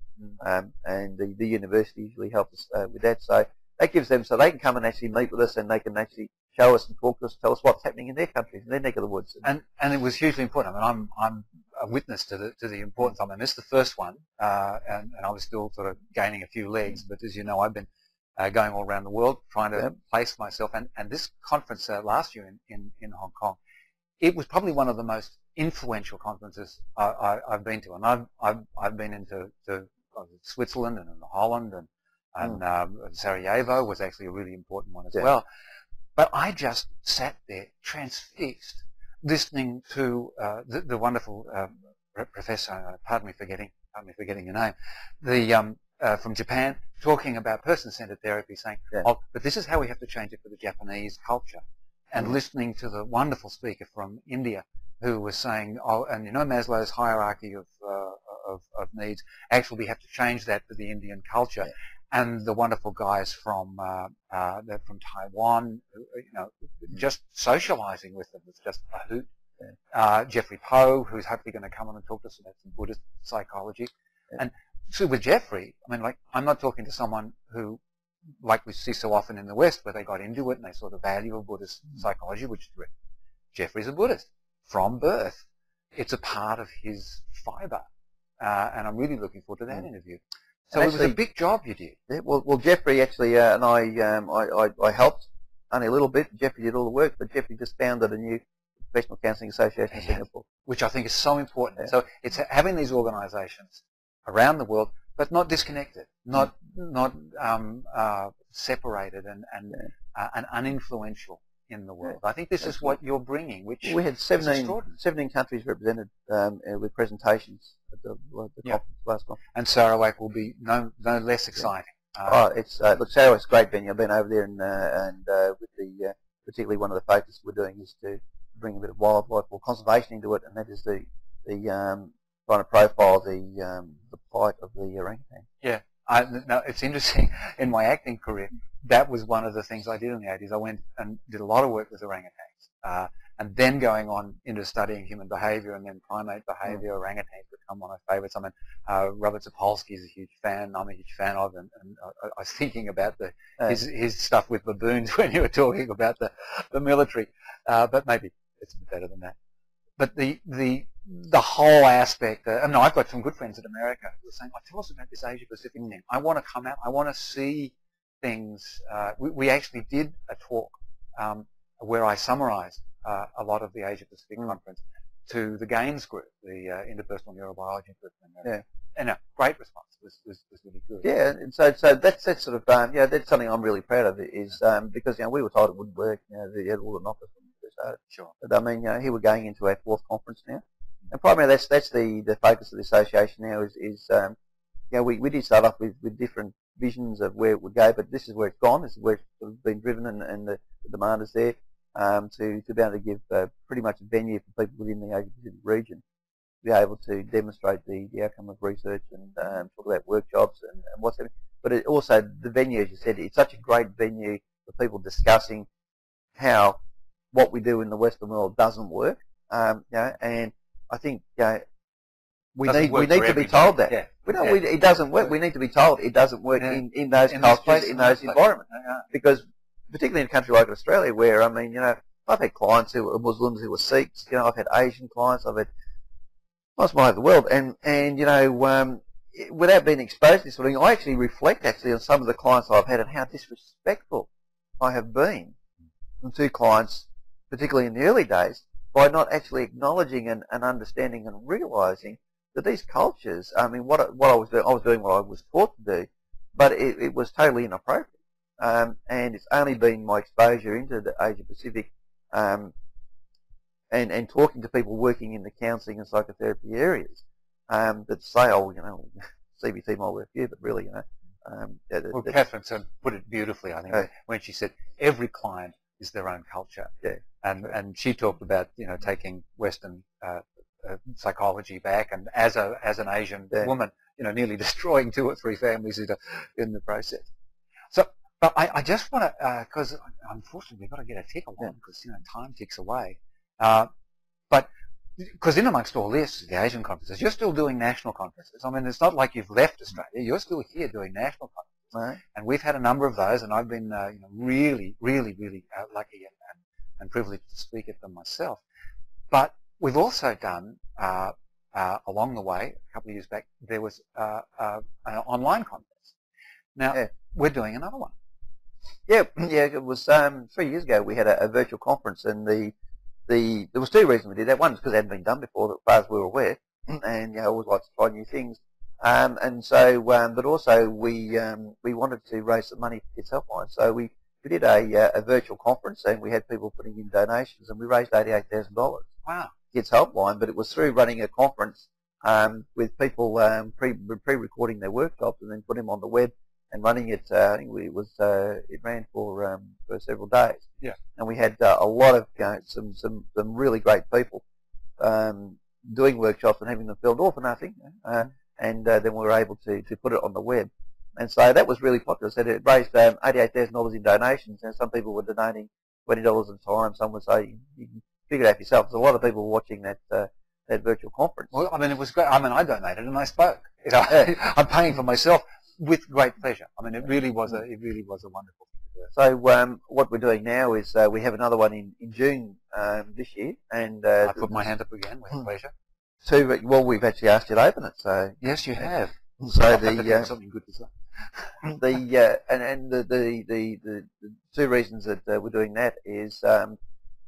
Um, and the, the university usually helps us uh, with that. So that gives them, so they can come and actually meet with us and they can actually show us and talk to us, tell us what's happening in their countries, in their neck of the woods. and and it was hugely important. I mean, I'm I'm a witness to the to the importance. I mean, I missed the first one, uh, and and I was still sort of gaining a few legs. But as you know, I've been uh, going all around the world trying to Yep. place myself. And and this conference uh, last year in, in in Hong Kong, it was probably one of the most influential conferences I, I've been to. And I've I've I've been into to uh, Switzerland and in Holland and and um, Sarajevo was actually a really important one as Yeah. well. But I just sat there transfixed, listening to uh, the, the wonderful uh, professor. Uh, pardon me for getting, pardon me for getting your name. The um, uh, from Japan talking about person-centered therapy, saying, Yeah. "Oh, but this is how we have to change it for the Japanese culture." And Mm. listening to the wonderful speaker from India who was saying, "Oh, and you know Maslow's hierarchy of uh, of, of needs. Actually, we have to change that for the Indian culture." Yeah. And the wonderful guys from uh, uh, from Taiwan, you know, just socializing with them was just a hoot. Yeah. Uh, Jeffrey Poe, who's hopefully going to come on and talk to us about some Buddhist psychology. And so with Jeffrey, I mean, like, I'm not talking to someone who, like we see so often in the West, where they got into it and they saw the value of Buddhist Mm. psychology, which is great. Jeffrey's a Buddhist from birth. It's a part of his fiber. Uh, and I'm really looking forward to that Mm. interview. So And it was a big job you did. Yeah, well, well, Jeffrey actually uh, and I, um, I, I, I helped only a little bit. Jeffrey did all the work, but Jeffrey just founded a new professional counselling association in Singapore. which I think is so important. Yeah. So it's having these organisations around the world, but not disconnected, not not um, uh, separated and and, uh, and uninfluential in the world. I think this is what you're bringing, which We had 17, 17 countries represented um, uh, with presentations at the, at the Yeah. conference last one. and Sarawak will be no no less exciting. Uh, Oh, it's uh, look, Sarawak's a great venue. I've been over there and uh, and uh, with the uh, particularly one of the focuses we're doing is to bring a bit of wildlife or conservation into it, and that is the the um, trying to profile the um, the plight of the orangutan. Yeah, I, no, it's interesting. In my acting career, that was one of the things I did in the 80s. I went and did a lot of work with orangutans. Uh, and then going on into studying human behavior and then primate behavior, orangutans become one of my favorites. I mean, uh, Robert Sapolsky is a huge fan. I'm a huge fan of, and, and I, I was thinking about the, Uh, his, his stuff with baboons when you were talking about the, the military. Uh, but maybe it's better than that. But the, the, the whole aspect, uh, I mean, I've got some good friends in America who are saying, oh, tell us about this Asia Pacific thing. I want to come out. I want to see things. Uh, we, we actually did a talk um, where I summarized uh, a lot of the Asia Pacific conference to the GAINS group, the uh, interpersonal neurobiology group. in America. And a great response. It was, was, was really good. Yeah, and so so that's that's sort of um, yeah that's something I'm really proud of is um, because you know we were told it wouldn't work. You know, they had all the knockers we. Sure. But I mean, you know, here we're going into our fourth conference now, and primarily that's that's the, the focus of the association now is is um, you know we, we did start off with, with different visions of where it would go, but this is where it's gone. This is where it's been driven, and, and the, the demand is there um, to to be able to give uh, pretty much a venue for people within the Asia Pacific region to be able to demonstrate the, the outcome of research and um, talk about workshops and, and what's happening. But it also the venue, as you said, it's such a great venue for people discussing how what we do in the Western world doesn't work. Um, you know, and I think you know, we Doesn't need we need to be told that. Yeah. We don't. Yeah. We, it doesn't work. We need to be told it doesn't work Yeah. in, in those In cultures, places, in those environments. Because particularly in a country like Australia, where I mean, you know, I've had clients who were Muslims who were Sikhs. You know, I've had Asian clients. I've had all over the world, and and you know, um, without being exposed to this sort of thing, I actually reflect actually on some of the clients I've had and how disrespectful I have been to clients, particularly in the early days, by not actually acknowledging and, and understanding and realizing that these cultures, I mean, what, I- what I was doing, I was doing what I was taught to do, but it, it was totally inappropriate. Um, and it's only been my exposure into the Asia Pacific um, and, and talking to people working in the counselling and psychotherapy areas um, that say, oh, you know, CBT might work here, but really, you know, um, that, Well, Catherine put it beautifully, I think, Right. when she said every client is their own culture. Yeah. And and she talked about you know taking Western uh, uh, psychology back, and as a as an Asian Yeah. woman, you know, nearly destroying two or three families in, a, in the process. So, but I, I just want to because unfortunately we've got to get a tickle Yeah. on because you know time ticks away. Uh, but because in amongst all this, the Asian conferences, you're still doing national conferences. I mean, it's not like you've left Australia. You're still here doing national conferences. Right. And we've had a number of those, and I've been uh, you know, really, really, really uh, lucky and, and, and privileged to speak at them myself. But we've also done, uh, uh, along the way, a couple of years back, there was uh, uh, an online contest. Now, Yeah. we're doing another one. Yeah, yeah. It was um, three years ago. We had a, a virtual conference, and the the there was two reasons we did that. One is because it hadn't been done before, as far as we were aware, and you know, I always like to try new things. Um, and so, um, but also we um, we wanted to raise some money for Kids Helpline, so we we did a uh, a virtual conference, and we had people putting in donations, and we raised eighty eight thousand dollars. Wow. Kids Helpline, but it was through running a conference um, with people um, pre pre-recording their workshops and then putting them on the web and running it. Uh, I think we, it was uh, it ran for um, for several days. Yeah. and we had uh, a lot of you know, some some some really great people um, doing workshops and having them filmed all for nothing. Uh, and uh, then we were able to to put it on the web. And so that was really popular. So it raised um, $88,000 in donations, and some people were donating $20 at a time. Some would say, you can figure it out yourself. There's a lot of people were watching that uh, that virtual conference. Well, I mean, it was great. I mean, I donated and I spoke. You know, Yeah. I'm paying for myself with great pleasure. I mean, it really was a it really was a wonderful thing. So um, what we're doing now is uh, we have another one in, in June um, this year, and uh, I put my hand up again with Hmm. pleasure. Two. Well, we've actually asked you to open it. So Yes, you have. so I'll have to think the uh, something good to say. the uh, and and the the, the, the, two reasons that uh, we're doing that is um,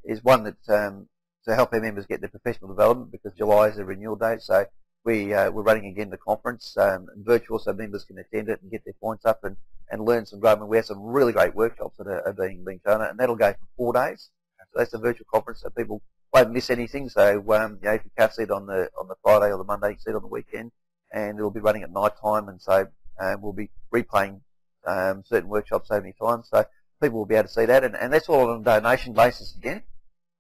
is one that um, to help our members get their professional development because July is a renewal date. So we uh, we're running again the conference um, virtual, so members can attend it and get their points up and, and learn some great. We have some really great workshops that are, are being being shown, and that'll go for four days. So that's a virtual conference, so people won't miss anything. So um, you know, if you can't see it on the on the Friday or the Monday, you can see it on the weekend, and it'll be running at night time, and so uh, we'll be replaying um, certain workshops so many times. So people will be able to see that, and, and that's all on a donation basis again.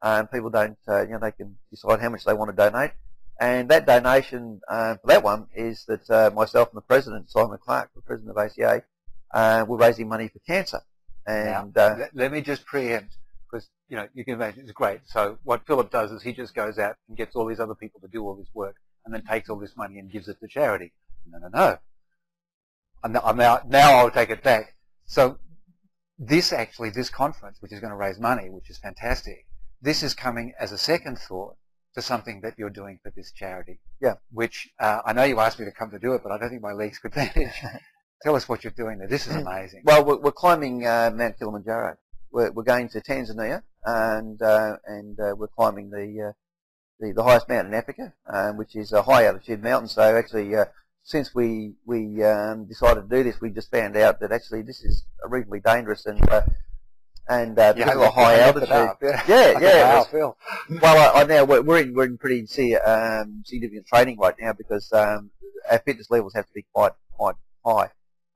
Um, people don't, uh, you know, they can decide how much they want to donate. And that donation uh, for that one is that uh, myself and the president, Simon Clark, the president of ACA, uh, we're raising money for cancer. And now, let, let me just preempt because you know you can imagine it's great. So what Philip does is he just goes out and gets all these other people to do all this work, and then takes all this money and gives it to charity. No, no, no. I'm now, I'm now, now I'll take it back. So this actually, this conference, which is going to raise money, which is fantastic, this is coming as a second thought to something that you're doing for this charity. Yeah. Which uh, I know you asked me to come to do it, but I don't think my legs could manage. Tell us what you're doing there. This is amazing. Well, we're, we're climbing uh, Mount Kilimanjaro. We're, we're, going to Tanzania, and uh, and uh, we're climbing the, uh, the the highest mountain in Africa, um, which is a high altitude mountain. So actually, uh, since we we um, decided to do this, we just found out that actually this is reasonably dangerous and uh, and uh, because of the high altitude. yeah, yeah. yeah well, I, I, now we're, we're in we're in pretty um, significant training right now because um, our fitness levels have to be quite quite high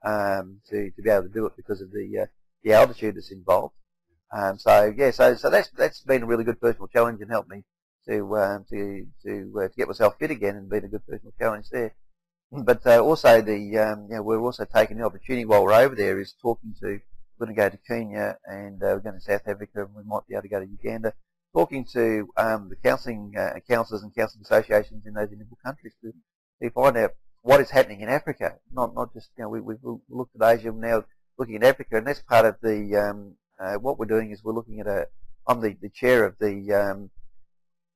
um, to to be able to do it because of the uh, the altitude that's involved. Um, so yeah, so so that's that's been a really good personal challenge and helped me to um, to to uh, to get myself fit again and been a good personal challenge there. But uh, also the um, you know we're also taking the opportunity while we're over there is talking to we're going to go to Kenya and uh, we're going to South Africa and we might be able to go to Uganda. Talking to um, the counselling uh, counsellors and counselling associations in those individual countries to, find out what is happening in Africa. Not not just you know we we've looked at Asia we're now looking at Africa and that's part of the um, uh, what we're doing is we're looking at a I'm the, the chair of the um,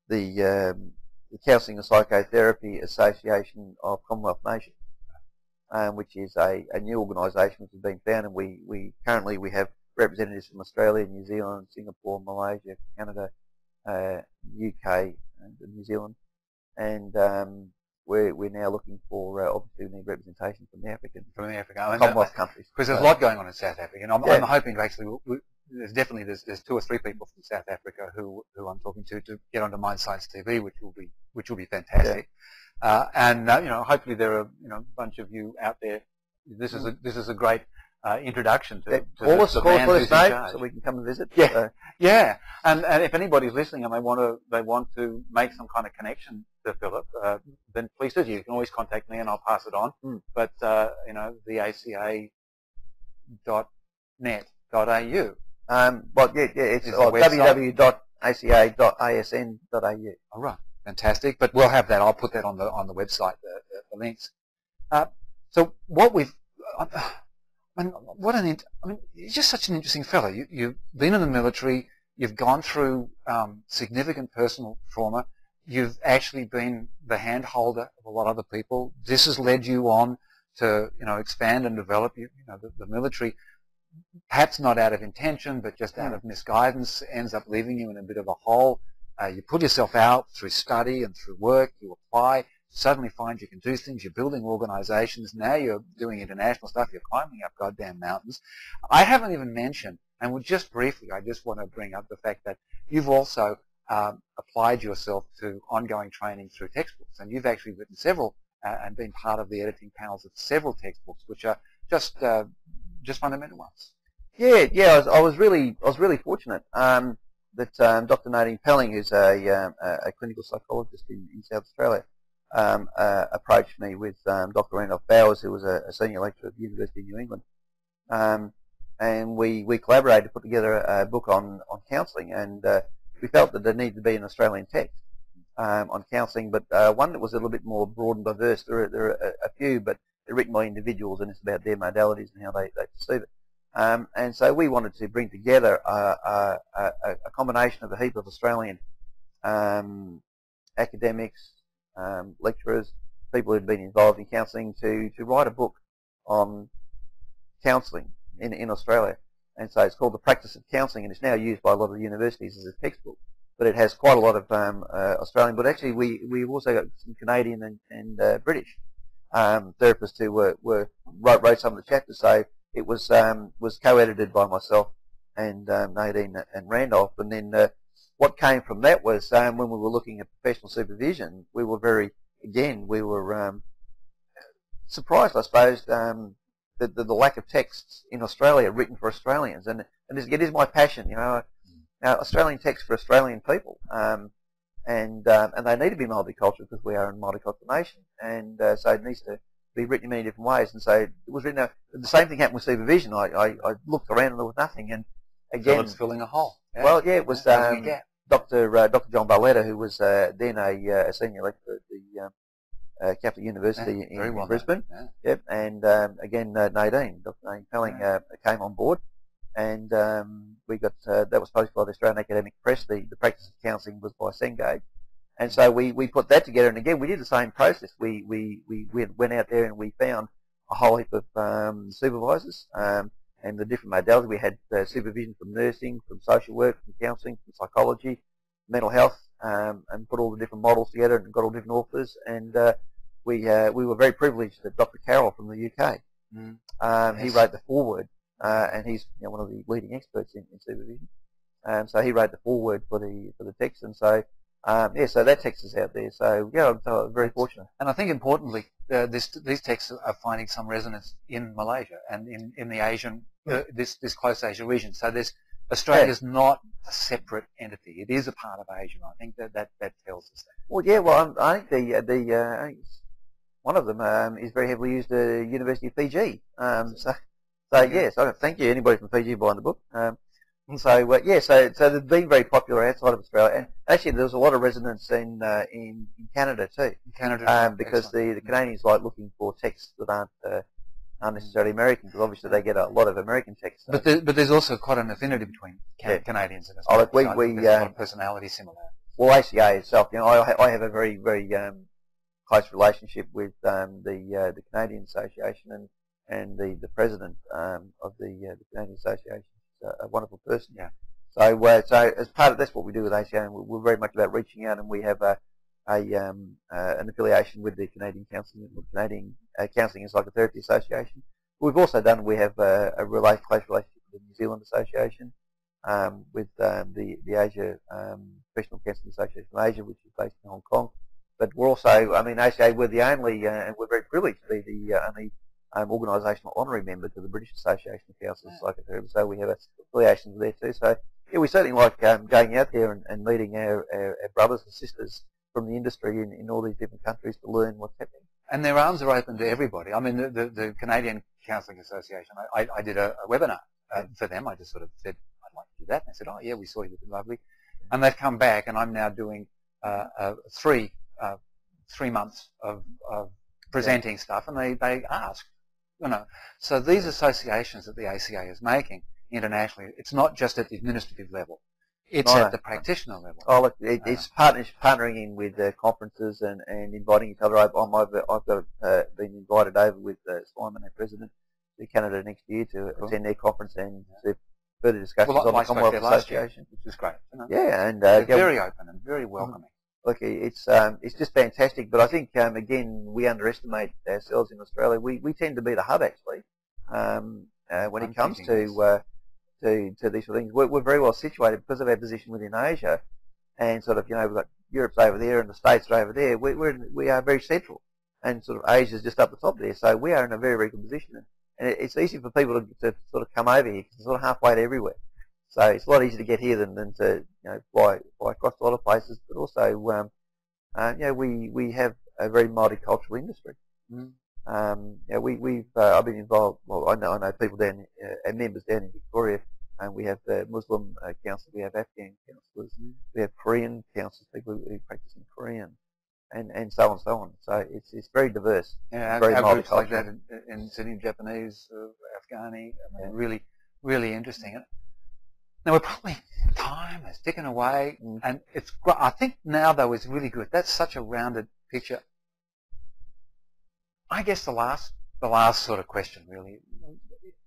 the um, the Counselling and Psychotherapy Association of Commonwealth Nations, um, which is a, a new organisation which has been founded. We, we currently we have representatives from Australia, New Zealand, Singapore, Malaysia, Canada, uh, UK, and New Zealand, and um, we're, we're now looking for uh, obviously we need representation from the African from the African I mean, Commonwealth countries because there's a lot going on in South Africa, and I'm, yeah. I'm hoping to actually there's definitely there's, there's two or three people from South Africa who who I'm talking to to get onto Mind Science TV, which will be which will be fantastic. Yeah. Uh, and uh, you know, hopefully there are you know a bunch of you out there. This is a this is a great uh, introduction to, to all the, the man who's so we can come and visit. Yeah, so. yeah. And and if anybody's listening and they want to they want to make some kind of connection to Philip, uh, then please do. You can always contact me and I'll pass it on. Mm. But uh, you know, the ACA dot net dot au um, but yeah, yeah, it's oh, www.aca.asn.au. All right, fantastic. But we'll have that. I'll put that on the on the website, the, the, the links. Uh, so what we've, uh, I mean, what an, I mean, you're just such an interesting fellow. You, you've been in the military. You've gone through um, significant personal trauma. You've actually been the hand holder of a lot of other people. This has led you on to, you know, expand and develop. You, you know, the, the military perhaps not out of intention, but just out of misguidance, ends up leaving you in a bit of a hole. Uh, you put yourself out through study and through work, you apply, suddenly find you can do things, you're building organizations, now you're doing international stuff, you're climbing up goddamn mountains. I haven't even mentioned, and just briefly, I just want to bring up the fact that you've also um, applied yourself to ongoing training through textbooks, and you've actually written several uh, and been part of the editing panels of several textbooks, which are just uh, just fundamental ones. Yeah, yeah, I was, I was really, I was really fortunate um, that um, Dr. Nadine Pelling, who's a, um, a clinical psychologist in, in South Australia, um, uh, approached me with um, Dr. Randolph Bowers, who was a, a, senior lecturer at the University of New England, um, and we, we collaborated to put together a, book on on counselling, and uh, we felt that there needed to be an Australian text on counselling, but uh, one that was a little bit more broad and diverse. There are, there are a, a few, but they're written by individuals and it's about their modalities and how they, they perceive it. Um, and so we wanted to bring together a, a, a combination of a heap of Australian um, academics, um, lecturers, people who'd been involved in counselling to, to write a book on counselling in, in Australia. And so it's called The Practice of Counselling and it's now used by a lot of universities as a textbook. But it has quite a lot of um, uh, Australian, but actually we, we've also got some Canadian and, and uh, British um, therapists who were, were wrote, wrote some of the chapters. So it was um, was co-edited by myself and um, Nadine and Randolph. And then uh, what came from that was um, when we were looking at professional supervision, we were very again we were um, surprised, I suppose, um, the, the, the lack of texts in Australia written for Australians, and and it is my passion. You know, uh, Australian text for Australian people, um, and um, and they need to be multicultural because we are a multicultural nation, and uh, so it needs to be written in many different ways. And so it was written. Out, the same thing happened with supervision. I, I, I looked around and there was nothing, and again, Philip's filling a hole. Yeah. well, yeah, it was um. Dr. Uh, Dr. John Barletta, who was uh, then a, uh, a senior lecturer at the um, uh, Catholic University Yeah, in well. Brisbane. Yeah. Yep, and um, again uh, Nadine, Dr. Nadine Pelling, uh, came on board, and um, we got uh, that was published by the Australian Academic Press. The, the practice of counselling was by Cengage, and so we, we put that together. And again, we did the same process. We we, we went out there and we found a whole heap of um, supervisors um, and the different modalities. We had uh, supervision from nursing, from social work, from counselling, from psychology, mental health, um, and put all the different models together and got all different authors. And uh, we uh, we were very privileged that Dr. Carroll from the UK, Mm. um, he wrote the foreword, uh, and he's you know, one of the leading experts in, in supervision. Um, so he wrote the foreword for the for the text, and so um, yeah, so that text is out there. So yeah, I'm so very fortunate. And I think importantly, uh, this, these texts are finding some resonance in Malaysia and in, in the Asian, uh, this, this close Asia region. So there's, Australia's not a separate entity. It is a part of Asia. I think that, that, that tells us that. Well, yeah, well, I'm, I think the the uh, think it's- one of them um, is very heavily used at the University of Fiji. Um, so, so yes, I thank you anybody from Fiji buying the book. Um, and so uh, yeah, so so they've been very popular outside of Australia, and actually there's a lot of resonance in uh, in, in Canada too, In Canada, um, because excellent. the, the Canadians like looking for texts that aren't uh, aren't necessarily American, because obviously they get a lot of American texts. But, there, but there's also quite an affinity between Can- Yeah. Canadians and Oh, Australians. look, we- So we, there's a lot uh, of personality similarity. Well, ACA itself, you know, I, I have a very, very um, close relationship with um, the uh, the Canadian Association and and the the president um, of the uh, the Canadian Association, is a, wonderful person. Yeah. So, uh, so as part of that's what we do with ACA, we're, we're very much about reaching out, and we have a a um, uh, an affiliation with the Canadian Counselling, Canadian uh, Counselling and Psychotherapy Association. We've also done we have a, a rela- close relationship with the New Zealand Association um, with um, the the Asia um, Professional Counselling Association of Asia, which is based in Hong Kong. But we're also, I mean, ACA, we're the only, uh, and we're very privileged to be the uh, only um, organisational honorary member to the British Association of Counsellors and Psychotherapists. So we have affiliations there too. So yeah, we certainly like um, going out there and, and meeting our, our, our brothers and sisters from the industry in, in all these different countries to learn what's happening. And their arms are open to everybody. I mean, the, the, the Canadian Counselling Association, I, I, did a, a webinar uh, for them. I just sort of said, I'd like to do that. And they said, oh, yeah, we saw you. It's lovely. And they've come back, and I'm now doing uh, uh, three uh, three months of, of presenting stuff, and they, they ask, you know. So these associations that the ACA is making internationally, it's not just at the administrative level. It's No, at no. the practitioner level. Oh, look, it, it's partners, partnering in with uh, conferences and, and inviting each other over. I'm over, I've got uh, been invited over with uh, Simon, our president, to Canada next year to Cool. attend their conference and to further discussions Well, on the Commonwealth last year, Association. which is great. You know. Yeah, and uh, yeah, very open and very welcoming. Look, it's um, it's just fantastic. But I think um, again we underestimate ourselves in Australia. We we tend to be the hub actually um, uh, when I'm it comes to uh, to to these sort of things. We're, we're very well situated because of our position within Asia, and sort of you know we've got Europe's over there and the States are over there. We we're, we are very central, and sort of Asia's just up the top there. So we are in a very very good position, and it, it's easy for people to, to sort of come over here because it's sort of halfway to everywhere. So it's a lot easier to get here than, than to you know fly fly across a lot of places. But also, um, uh, you know, we we have a very multicultural industry. Mm. Um, you know, we we've uh, I've been involved. Well, I know I know people down, uh, our members down in Victoria, and we have uh, Muslim uh, counsellors, we have Afghan counsellors, we have Korean counsellors, people who, practice in Korean, and and so on and so on. So it's it's very diverse. Yeah, Very like that in, in Sydney, Japanese, uh, Afghani, I mean, Yeah. really, really interesting. Now we're probably time is ticking away, Mm. and it's. I think now though is really good. That's such a rounded picture. I guess the last, the last sort of question really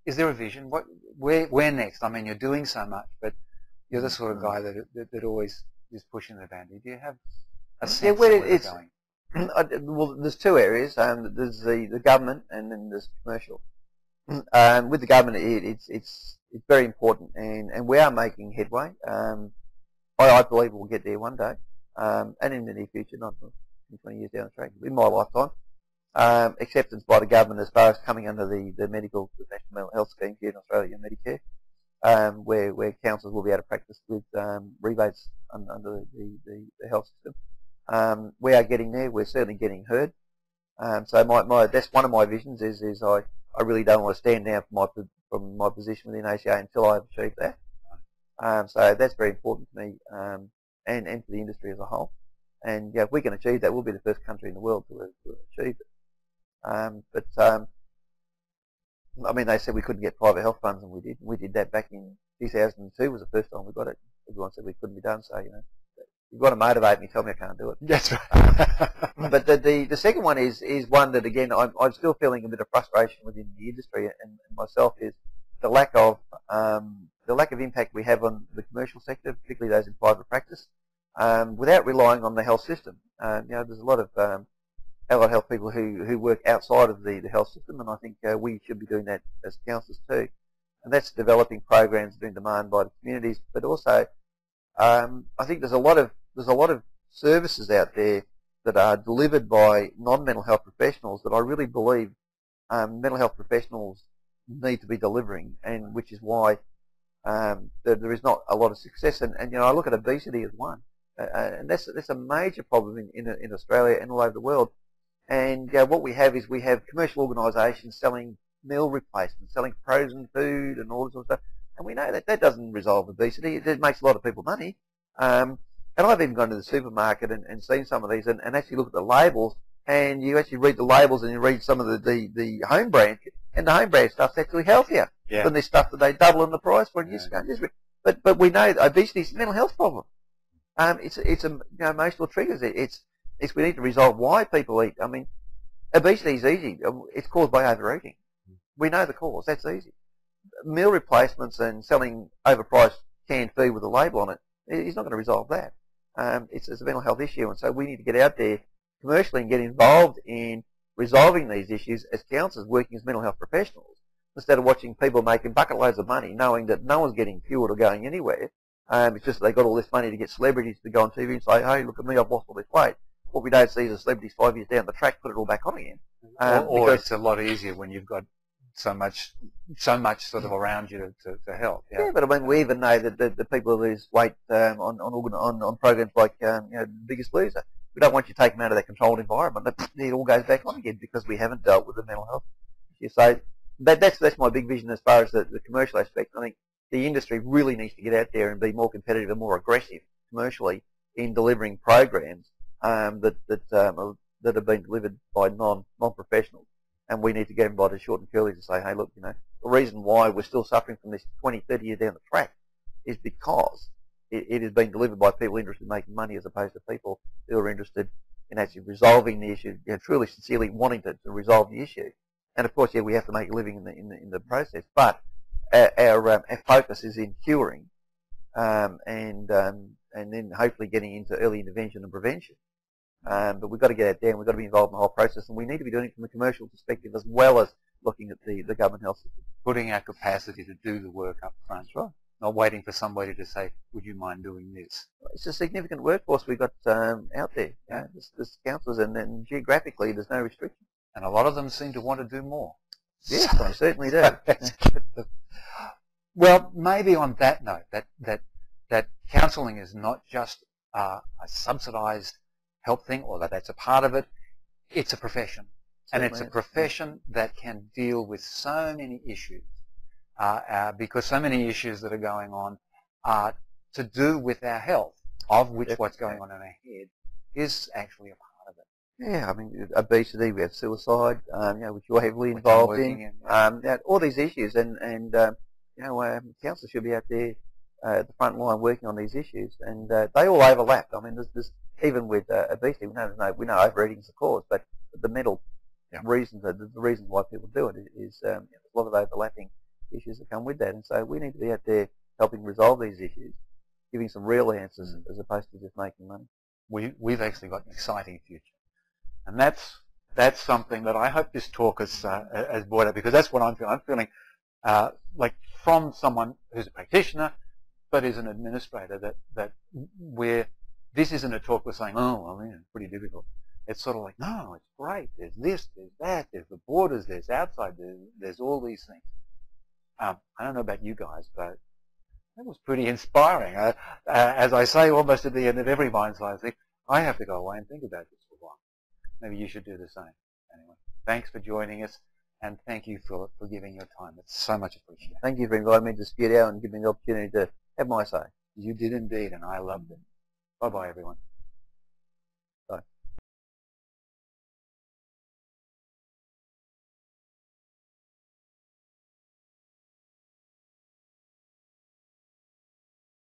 is: there a vision? What, where, where next? I mean, you're doing so much, but you're the sort of Mm. guy that that, that always is pushing the boundary. Do you have a Yeah, sense well, of where it's- going? I- well, there's two areas. Um, there's the, the government and then there's commercial. Um, with the government, it, it's it's it's very important, and, and we are making headway. Um, I, I believe we'll get there one day, um, and in the near future, not in 20 years down the track, in my lifetime. um, acceptance by the government as far as coming under the, the medical the national mental health scheme here in Australia, Medicare, um, where where councils will be able to practice with um, rebates under, under the, the, the, health system. Um, we are getting there. We're certainly getting heard. Um, so my, my that's one of my visions is is I, I really don't want to stand down from my from my position within ACA until I've achieved that. Um, so that's very important to me and and to the industry as a whole. And yeah, if we can achieve that, we'll be the first country in the world to, to achieve it. Um, but um, I mean, they said we couldn't get private health funds, and we did. We did that back in 2002. Was the first time we got it. Everyone said we couldn't be done. So you know, you've got to motivate me. Tell me I can't do it. That's right. um, but the, the, the second one is is one that again I'm I'm still feeling a bit of frustration within the industry and, and myself is the lack of um, the lack of impact we have on the commercial sector, particularly those in private practice, um, without relying on the health system. Um, you know, there's a lot of um, allied health people who, who work outside of the, the health system, and I think uh, we should be doing that as counsellors too. And that's developing programs being demanded by the communities, but also um, I think there's a lot of there's a lot of services out there that are delivered by non-mental health professionals that I really believe um, mental health professionals need to be delivering, and which is why um, there, there is not a lot of success. And, and you know, I look at obesity as one, uh, and that's that's a major problem in, in, in Australia and all over the world. And uh, what we have is we have commercial organisations selling meal replacements, selling frozen food and all this sort of stuff. And we know that that doesn't resolve obesity. It makes a lot of people money. Um, and I've even gone to the supermarket and, and seen some of these and, and, actually look at the labels. And you actually read the labels and you read some of the, the, the home brand. And the home brand stuff's actually healthier yeah. than this stuff that they double in the price for. And yeah. but, but we know that obesity is a mental health problem. Um, it's, it's a, you know, emotional triggers. It, it's, is we need to resolve why people eat. I mean, obesity is easy. It's caused by overeating. We know the cause. That's easy. Meal replacements and selling overpriced canned food with a label on it is not going to resolve that. Um, it's, it's, a mental health issue, and so we need to get out there commercially and get involved in resolving these issues as counsellors working as mental health professionals instead of watching people making bucket loads of money knowing that no one's getting cured or going anywhere. Um, it's just they've got all this money to get celebrities to go on TV and say, hey, look at me, I've lost all this weight what we don't see is the celebrities five years down the track put it all back on again. Um, or, or it's a lot easier when you've got so much, so much sort of around you to, to, to help. Yeah. yeah. but I mean, we even know that the, the people who lose weight um, on, on, on on programs like um, you know, Biggest Loser, we don't want you to take them out of that controlled environment. It all goes back on again because we haven't dealt with the mental health issue. So that, that's that's my big vision as far as the, the commercial aspect. I think the industry really needs to get out there and be more competitive and more aggressive commercially in delivering programs um, that that um, that have been delivered by non non professionals, and we need to get them by the short and curly to say, hey, look, you know, the reason why we're still suffering from this 20, 30 years down the track is because it, it is being delivered by people interested in making money as opposed to people who are interested in actually resolving the issue, you know, truly, sincerely wanting to, to resolve the issue. And of course, yeah, we have to make a living in the in the, in the process, but our our, um, our focus is in curing, um, and um, and then hopefully getting into early intervention and prevention. Um, but we've got to get out there and we've got to be involved in the whole process and we need to be doing it from a commercial perspective as well as looking at the, the government health system. Putting our capacity to do the work up front. That's right. Not waiting for somebody to say, would you mind doing this? It's a significant workforce we've got um, out there. Yeah. You know, there's, there's counsellors and, and geographically there's no restriction. And a lot of them seem to want to do more. Yes, I certainly do. well, maybe on that note, that, that, that counselling is not just uh, a subsidised help thing or that that's a part of it. It's a profession. Certainly and it's a profession that can deal with so many issues uh, uh, because so many issues that are going on are to do with our health, of which what's going on in our head is actually a part of it. Yeah, I mean, obesity, we have suicide, um, you know, which you're heavily involved in, in yeah. um, all these issues, and, and um, you know, um, counsellors should be out there at the front line working on these issues, and uh, they all overlap. I mean, there's, there's even with uh, obesity, we know, no, we know overeating is the cause, but the mental yeah. reasons, the, the reasons why people do it is um, a lot of overlapping issues that come with that. And so we need to be out there helping resolve these issues, giving some real answers mm. as opposed to just making money. We, we've actually got an exciting future. And that's, that's something that I hope this talk has, uh, has brought up because that's what I'm feeling. I'm feeling uh, like from someone who's a practitioner but as an administrator that, that we're this isn't a talk we're saying, oh, well, yeah, it's pretty difficult. it's sort of like, no, it's great. There's this, there's that, there's the borders, there's outside, there's, there's all these things. Um, I don't know about you guys, but that was pretty inspiring. Uh, uh, as I say almost at the end of every Mind Science thing, I have to go away and think about this for a while. Maybe you should do the same. Anyway, thanks for joining us, and thank you for, for giving your time. It's so much appreciated. Thank you for inviting me to speak out and giving me the opportunity to have my say. You did indeed, and I loved it. Bye-bye, everyone.